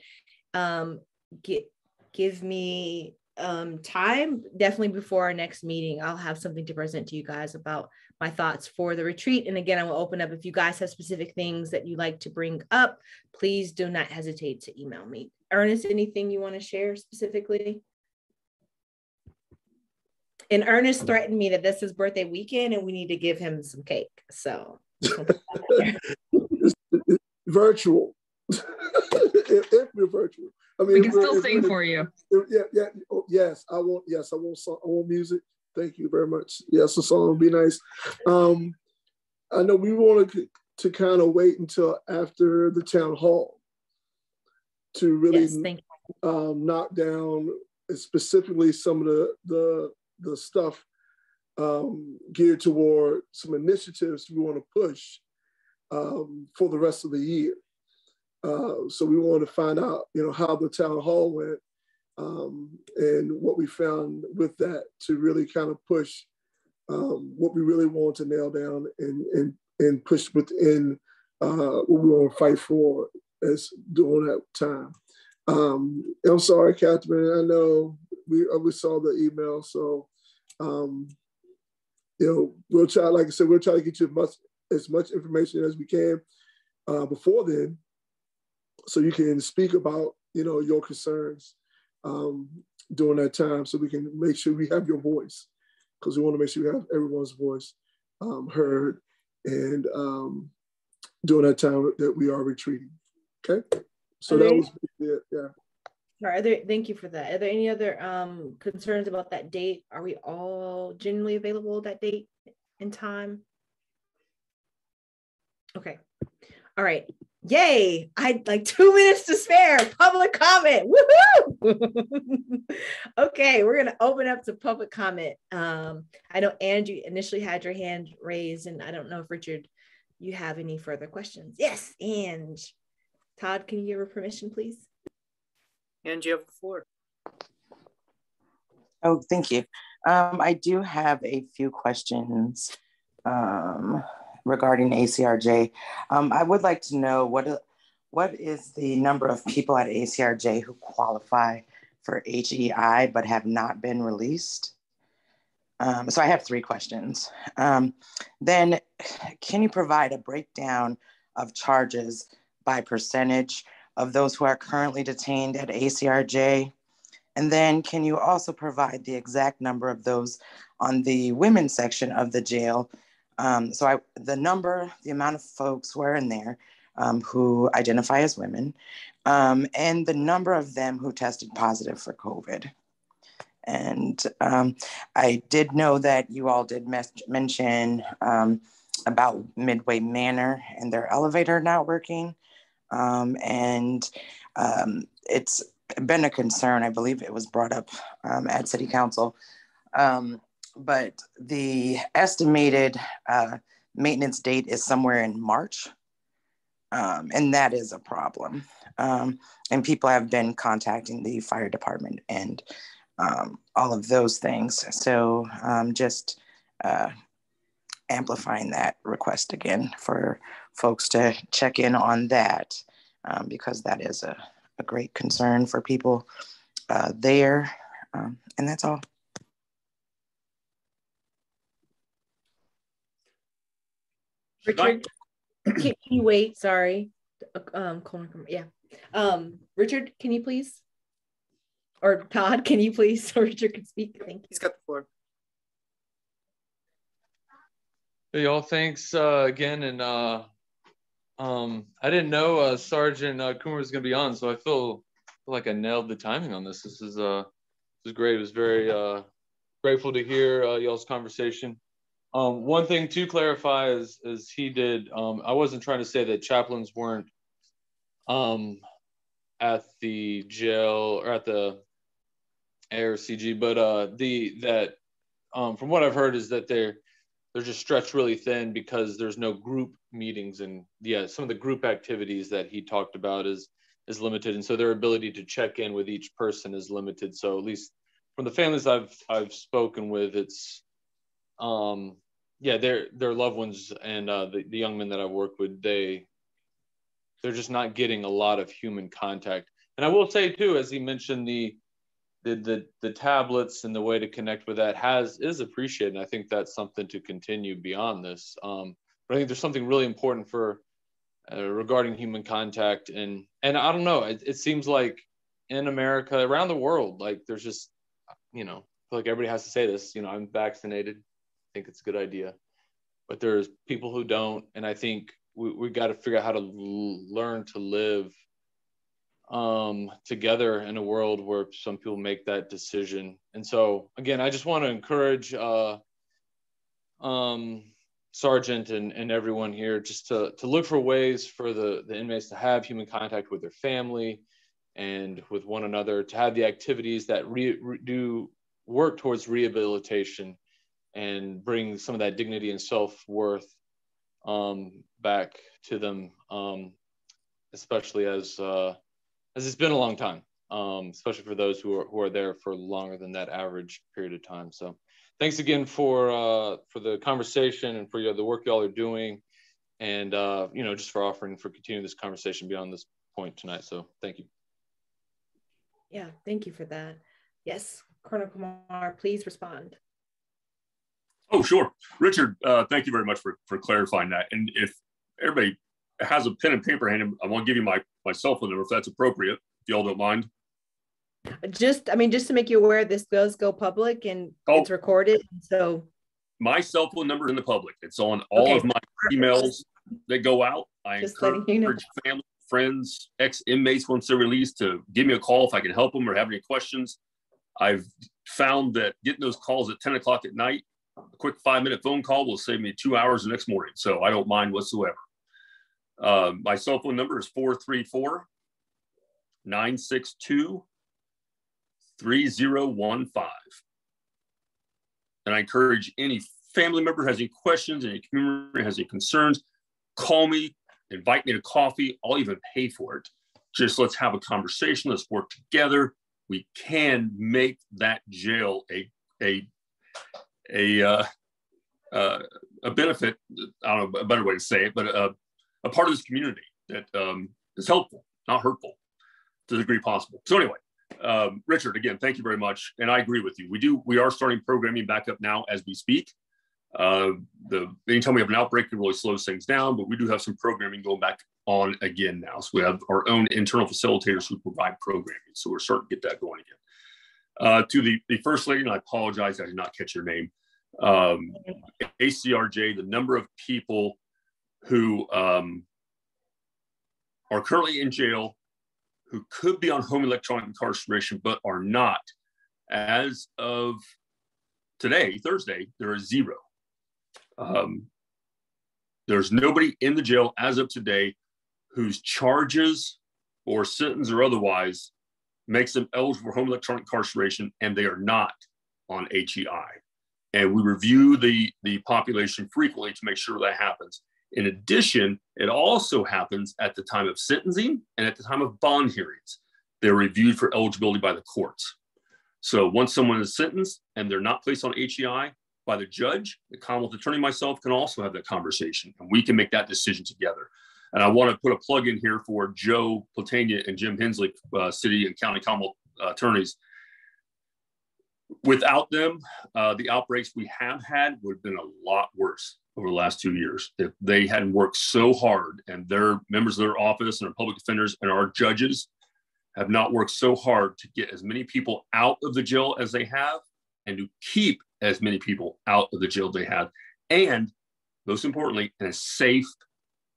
um, get, give me um, time. Definitely before our next meeting, I'll have something to present to you guys about my thoughts for the retreat. And again, I will open up if you guys have specific things that you like to bring up, please do not hesitate to email me. Ernest, anything you want to share specifically? And Ernest threatened me that this is birthday weekend and we need to give him some cake. So *laughs* *laughs* virtual. *laughs* if, if, we're virtual, I mean, we can still sing for you. yeah, yeah. Oh, yes, I want. Yes, I want. Song, I want music. Thank you very much. Yes, a song would be nice. Um, I know we wanted to, to kind of wait until after the town hall to really yes, um, knock down specifically some of the the the stuff um, geared toward some initiatives we want to push um, for the rest of the year. Uh, so we wanted to find out, you know, how the town hall went um, and what we found with that to really kind of push um, what we really want to nail down and and and push within uh, what we want to fight for as during that time. Um, I'm sorry, Catherine. I know we uh, we saw the email, so um, you know we'll try. Like I said, we'll try to get you much as much information as we can uh, before then, so you can speak about you know your concerns um, during that time, so we can make sure we have your voice because we want to make sure we have everyone's voice um, heard and um, during that time that we are retreating. Okay, so that was it. Yeah. Are there, thank you for that. Are there any other um, concerns about that date? Are we all generally available that date and time? Okay. All right. Yay. I'd like two minutes to spare. Public comment. Woohoo. *laughs* okay, we're gonna open up to public comment. Um, I know Andrew initially had your hand raised, and I don't know if Richard, you have any further questions. Yes, and Todd, can you give her permission, please? And you have the floor. Oh, thank you. Um, I do have a few questions. Um, regarding ACRJ. Um, I would like to know what, what is the number of people at ACRJ who qualify for HEI but have not been released? Um, so I have three questions. Um, then can you provide a breakdown of charges by percentage of those who are currently detained at ACRJ? And then can you also provide the exact number of those on the women's section of the jail um, so I, the number, the amount of folks who are in there um, who identify as women, um, and the number of them who tested positive for COVID. And um, I did know that you all did mes- mention um, about Midway Manor and their elevator not working. Um, and it's been a concern. I believe it was brought up at City Council. Um, but the estimated uh, maintenance date is somewhere in March. Um, and that is a problem. Um, and people have been contacting the fire department and um, all of those things. So um, just uh, amplifying that request again for folks to check in on that um, because that is a, a, great concern for people uh, there. Um, and that's all. Richard, can you wait? Sorry. Um, yeah. Um, Richard, can you please? Or Todd, can you please? *laughs* So Richard can speak. Thank you. He's got the floor. Hey, y'all, thanks uh, again. And uh, um, I didn't know uh, Sergeant uh, Kumer was going to be on, so I feel, feel like I nailed the timing on this. This is uh, this is great. It was very uh, grateful to hear uh, y'all's conversation. Um, one thing to clarify is, is he did. Um, I wasn't trying to say that chaplains weren't um, at the jail or at the ARCG, but uh, the that um, from what I've heard is that they're they're just stretched really thin because there's no group meetings and yeah, some of the group activities that he talked about is is limited, and so their ability to check in with each person is limited. So at least from the families I've I've spoken with, it's um yeah, their their loved ones and uh, the the young men that I work with, they they're just not getting a lot of human contact. And I will say too, as he mentioned, the the the, the tablets and the way to connect with that has is appreciated. And I think that's something to continue beyond this. Um, but I think there's something really important for uh, regarding human contact and and I don't know. It, it seems like in America, around the world, like there's just you know, like everybody has to say this. You know, I'm vaccinated. I think it's a good idea, but there's people who don't, and I think we we got to figure out how to l- learn to live um, together in a world where some people make that decision. And so, again, I just want to encourage uh, um, Sergeant and, and everyone here just to, to look for ways for the, the inmates to have human contact with their family and with one another, to have the activities that re, re, do work towards rehabilitation and bring some of that dignity and self worth um, back to them, um, especially as uh, as it's been a long time, um, especially for those who are who are there for longer than that average period of time. So, thanks again for uh, for the conversation and for you know, the work y'all are doing, and uh, you know just for offering for continuing this conversation beyond this point tonight. So, thank you. Yeah, thank you for that. Yes, Colonel Kumer, please respond. Oh, sure. Richard, uh, thank you very much for, for clarifying that. And if everybody has a pen and paper handy, I want to give you my, my cell phone number if that's appropriate, if y'all don't mind. Just, I mean, just to make you aware, this does go public and oh. it's recorded. So my cell phone number in the public. It's on all okay. of my emails that go out. I just encourage you know. family, friends, ex inmates once they're released to give me a call if I can help them or have any questions. I've found that getting those calls at 10 o'clock at night, a quick five minute phone call will save me two hours the next morning. So I don't mind whatsoever. Uh, my cell phone number is 434 962 3015. And I encourage any family member has any questions, any community member has any concerns, call me, invite me to coffee. I'll even pay for it. Just let's have a conversation. Let's work together. We can make that jail a a a uh, uh, a benefit. I don't know a better way to say it, but a, a part of this community that um, is helpful, not hurtful, to the degree possible. So anyway, um, Richard, again, thank you very much, and I agree with you. We do we are starting programming back up now as we speak. Uh, the anytime we have an outbreak, it really slows things down, but we do have some programming going back on again now. So we have our own internal facilitators who provide programming. So we're starting to get that going again. Uh, to the, the first lady, and I apologize, I did not catch your name. Um, ACRJ, the number of people who um, are currently in jail, who could be on home electronic incarceration, but are not. As of today, Thursday, there is zero. Um, there's nobody in the jail as of today whose charges or sentence or otherwise makes them eligible for home electronic incarceration, and they are not on HEI. And we review the, the population frequently to make sure that happens. In addition, it also happens at the time of sentencing and at the time of bond hearings. They're reviewed for eligibility by the courts. So once someone is sentenced and they're not placed on HEI by the judge, the Commonwealth Attorney myself can also have that conversation and we can make that decision together. And I want to put a plug in here for Joe Platania and Jim Hingeley, uh, city and county Commonwealth uh, attorneys. Without them, uh, the outbreaks we have had would have been a lot worse over the last two years. If they hadn't worked so hard and their members of their office and our public defenders and our judges have not worked so hard to get as many people out of the jail as they have and to keep as many people out of the jail they have. And most importantly, in a safe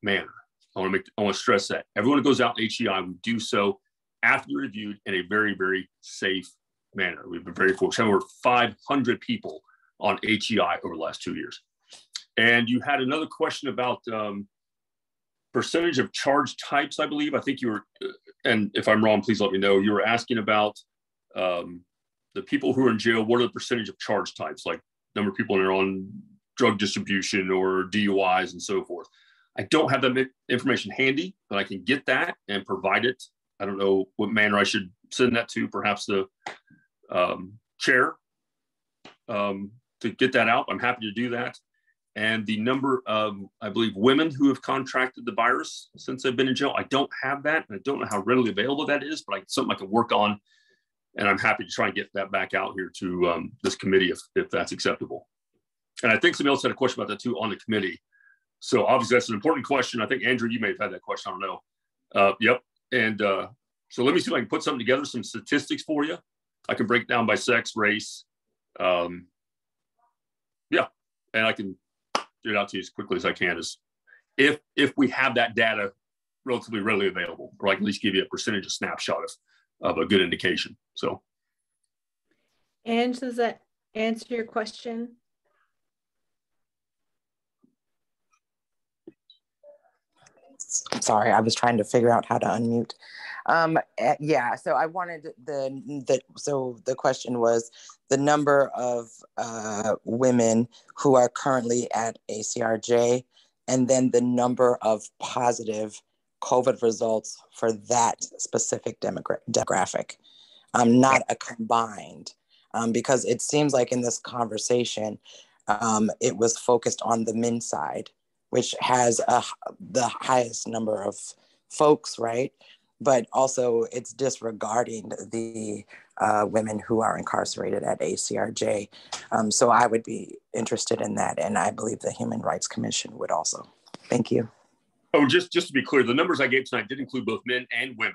manner. I want to make I want to stress that everyone who goes out in HEI, we do so after reviewed in a very, very safe manner. We've been very fortunate. Over 500 people on HEI over the last two years. And you had another question about um, percentage of charge types, I believe. I think you were, and if I'm wrong, please let me know. You were asking about um, the people who are in jail. What are the percentage of charge types, like number of people that are on drug distribution or DUIs and so forth? I don't have that information handy, but I can get that and provide it. I don't know what manner I should send that to, perhaps the um, chair um, to get that out. I'm happy to do that. And the number of, I believe, women who have contracted the virus since they've been in jail, I don't have that. And I don't know how readily available that is, but I, something I can work on. And I'm happy to try and get that back out here to um, this committee if, if that's acceptable. And I think somebody else had a question about that too on the committee. So obviously that's an important question. I think Andrew, you may have had that question. I don't know. Uh, yep. And uh, so let me see if I can put something together, some statistics for you. I can break down by sex, race. Um, yeah, and I can get it out to you as quickly as I can. As if if we have that data relatively readily available, or I can at least give you a percentage, a snapshot of, of a good indication. So, and does that answer your question? Sorry, I was trying to figure out how to unmute. Um, eh, yeah, so I wanted the the so the question was the number of uh, women who are currently at ACRJ, and then the number of positive COVID results for that specific demogra- demographic, um, not a combined, um, because it seems like in this conversation, um, it was focused on the men's side, which has a, the highest number of folks, right? but also it's disregarding the uh, women who are incarcerated at ACRJ. Um, so I would be interested in that, and I believe the Human Rights Commission would also. Thank you. Oh, just just to be clear, the numbers I gave tonight did include both men and women.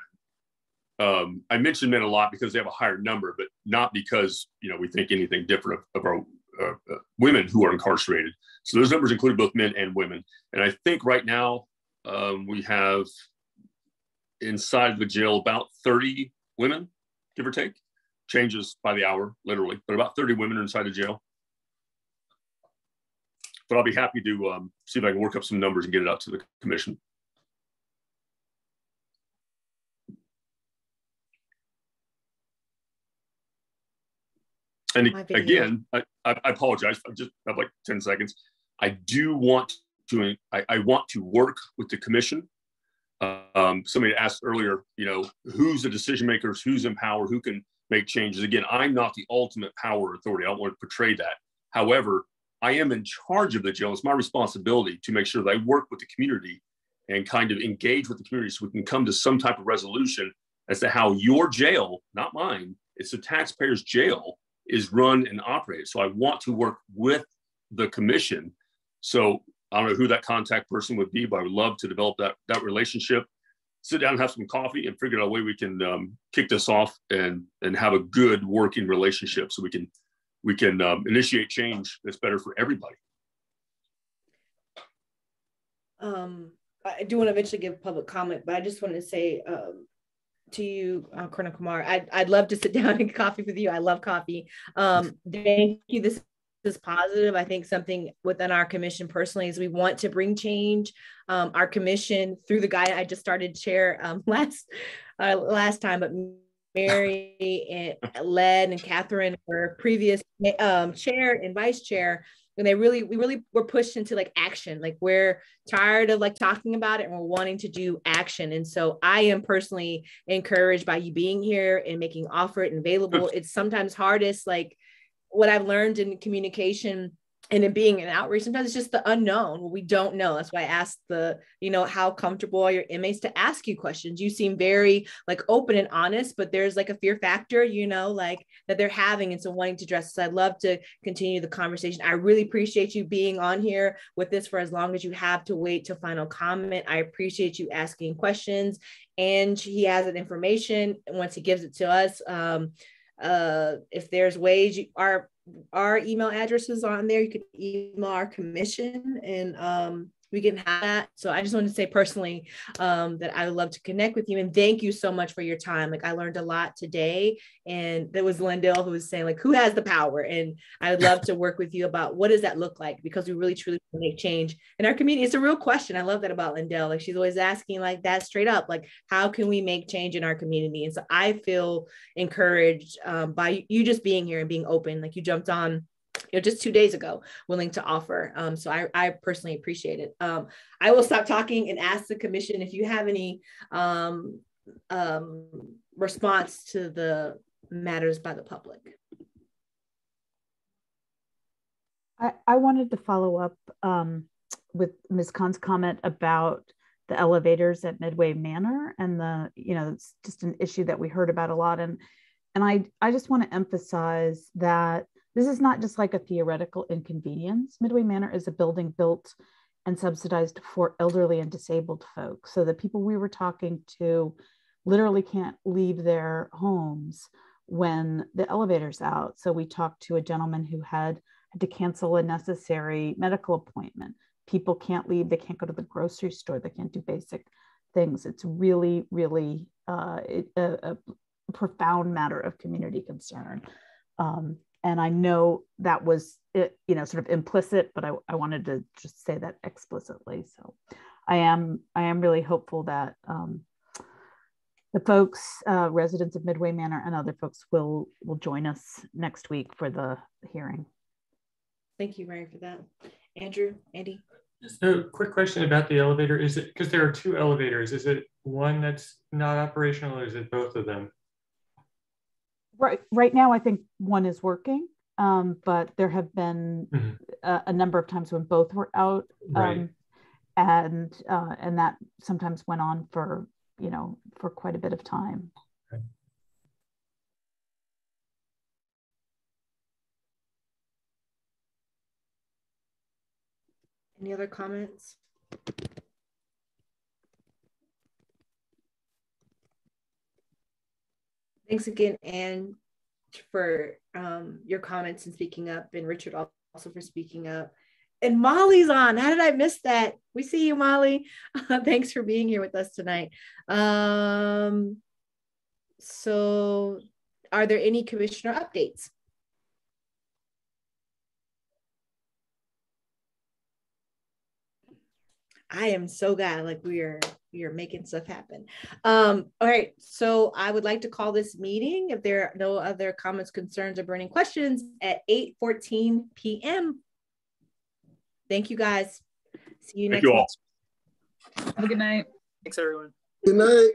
Um, I mentioned men a lot because they have a higher number, but not because you know we think anything different of, of our uh, uh, women who are incarcerated. So those numbers include both men and women, and I think right now um, we have inside the jail about 30 women, give or take. Changes by the hour, literally, but about 30 women are inside the jail. But I'll be happy to um, see if I can work up some numbers and get it out to the commission. And again, I, I, apologize. I just have like 10 seconds. I do want to, I, I want to work with the commission um, somebody asked earlier, you know, who's the decision makers, who's in power, who can make changes. Again, I'm not the ultimate power authority. I don't want to portray that. However, I am in charge of the jail. It's my responsibility to make sure that I work with the community and kind of engage with the community so we can come to some type of resolution as to how your jail, not mine, it's the taxpayer's jail, is run and operated. So I want to work with the commission. So I don't know who that contact person would be, but I would love to develop that that relationship. Sit down have some coffee and figure out a way we can um, kick this off and and have a good working relationship so we can we can um, initiate change that's better for everybody. Um, I do want to eventually give public comment, but I just want to say um, to you, uh, Colonel Kumer, I'd, I'd love to sit *laughs* down and coffee with you. I love coffee. Um, thank you. This is positive. I think something within our commission personally is we want to bring change. Um, our commission through the guy I just started chair um, *laughs* last uh, last time, but Mary and Led and Catherine were previous um, chair and vice chair. And they really, we really were pushed into like action. Like we're tired of like talking about it and we're wanting to do action. And so I am personally encouraged by you being here and making offer it and available. It's sometimes hardest, like what I've learned in communication and in being an outreach, sometimes it's just the unknown. We don't know. That's why I asked the, you know, how comfortable are your inmates to ask you questions? You seem very like open and honest, but there's like a fear factor, you know, like that they're having. And so wanting to address this, I'd love to continue the conversation. I really appreciate you being on here with this for as long as you have to wait to final comment. I appreciate you asking questions and he has that information once he gives it to us. Um, uh, if there's ways you, our our email addresses on there, you could email our commission and um, we can have that. So I just wanted to say personally um, that I would love to connect with you and thank you so much for your time. Like I learned a lot today, and there was Lindell who was saying like, who has the power? And I would love to work with you about what does that look like because we really truly make change in our community. It's a real question. I love that about Lindell. Like she's always asking like that straight up, like how can we make change in our community? And so I feel encouraged um, by you just being here and being open. Like you jumped on you know, just two days ago, willing to offer. Um, so I, I personally appreciate it. Um, I will stop talking and ask the commission if you have any um, um, response to the matters by the public. I, I wanted to follow up um, with Ms. Khan's comment about the elevators at Midway Manor and the, you know, it's just an issue that we heard about a lot. And and I, I just want to emphasize that this is not just like a theoretical inconvenience. Midway Manor is a building built and subsidized for elderly and disabled folks. So the people we were talking to literally can't leave their homes when the elevator's out. So we talked to a gentleman who had, had to cancel a necessary medical appointment. People can't leave, they can't go to the grocery store, they can't do basic things. It's really, really uh, a, a, profound matter of community concern. Um, and I know that was it, you know sort of implicit, but I, I wanted to just say that explicitly. So I am I am really hopeful that um, the folks, uh, residents of Midway Manor, and other folks will will join us next week for the hearing. Thank you, Mary, for that. Andrew, Andy. So, quick question about the elevator: Is it because there are two elevators? Is it one that's not operational, or is it both of them? Right right now i think one is working um, but there have been mm-hmm. a, a, number of times when both were out um, right. and uh, and that sometimes went on for you know for quite a bit of time okay. any other comments Thanks again, Anne, for um, your comments and speaking up, and Richard also for speaking up. And Molly's on. How did I miss that? We see you, Molly. *laughs* thanks for being here with us tonight. Um, so, are there any commissioner updates? I am so glad like we are we are making stuff happen. Um, all right, so I would like to call this meeting if there are no other comments, concerns, or burning questions at 8 14 p.m. Thank you guys. See you Thank next you Have a good night. Thanks everyone. Good night.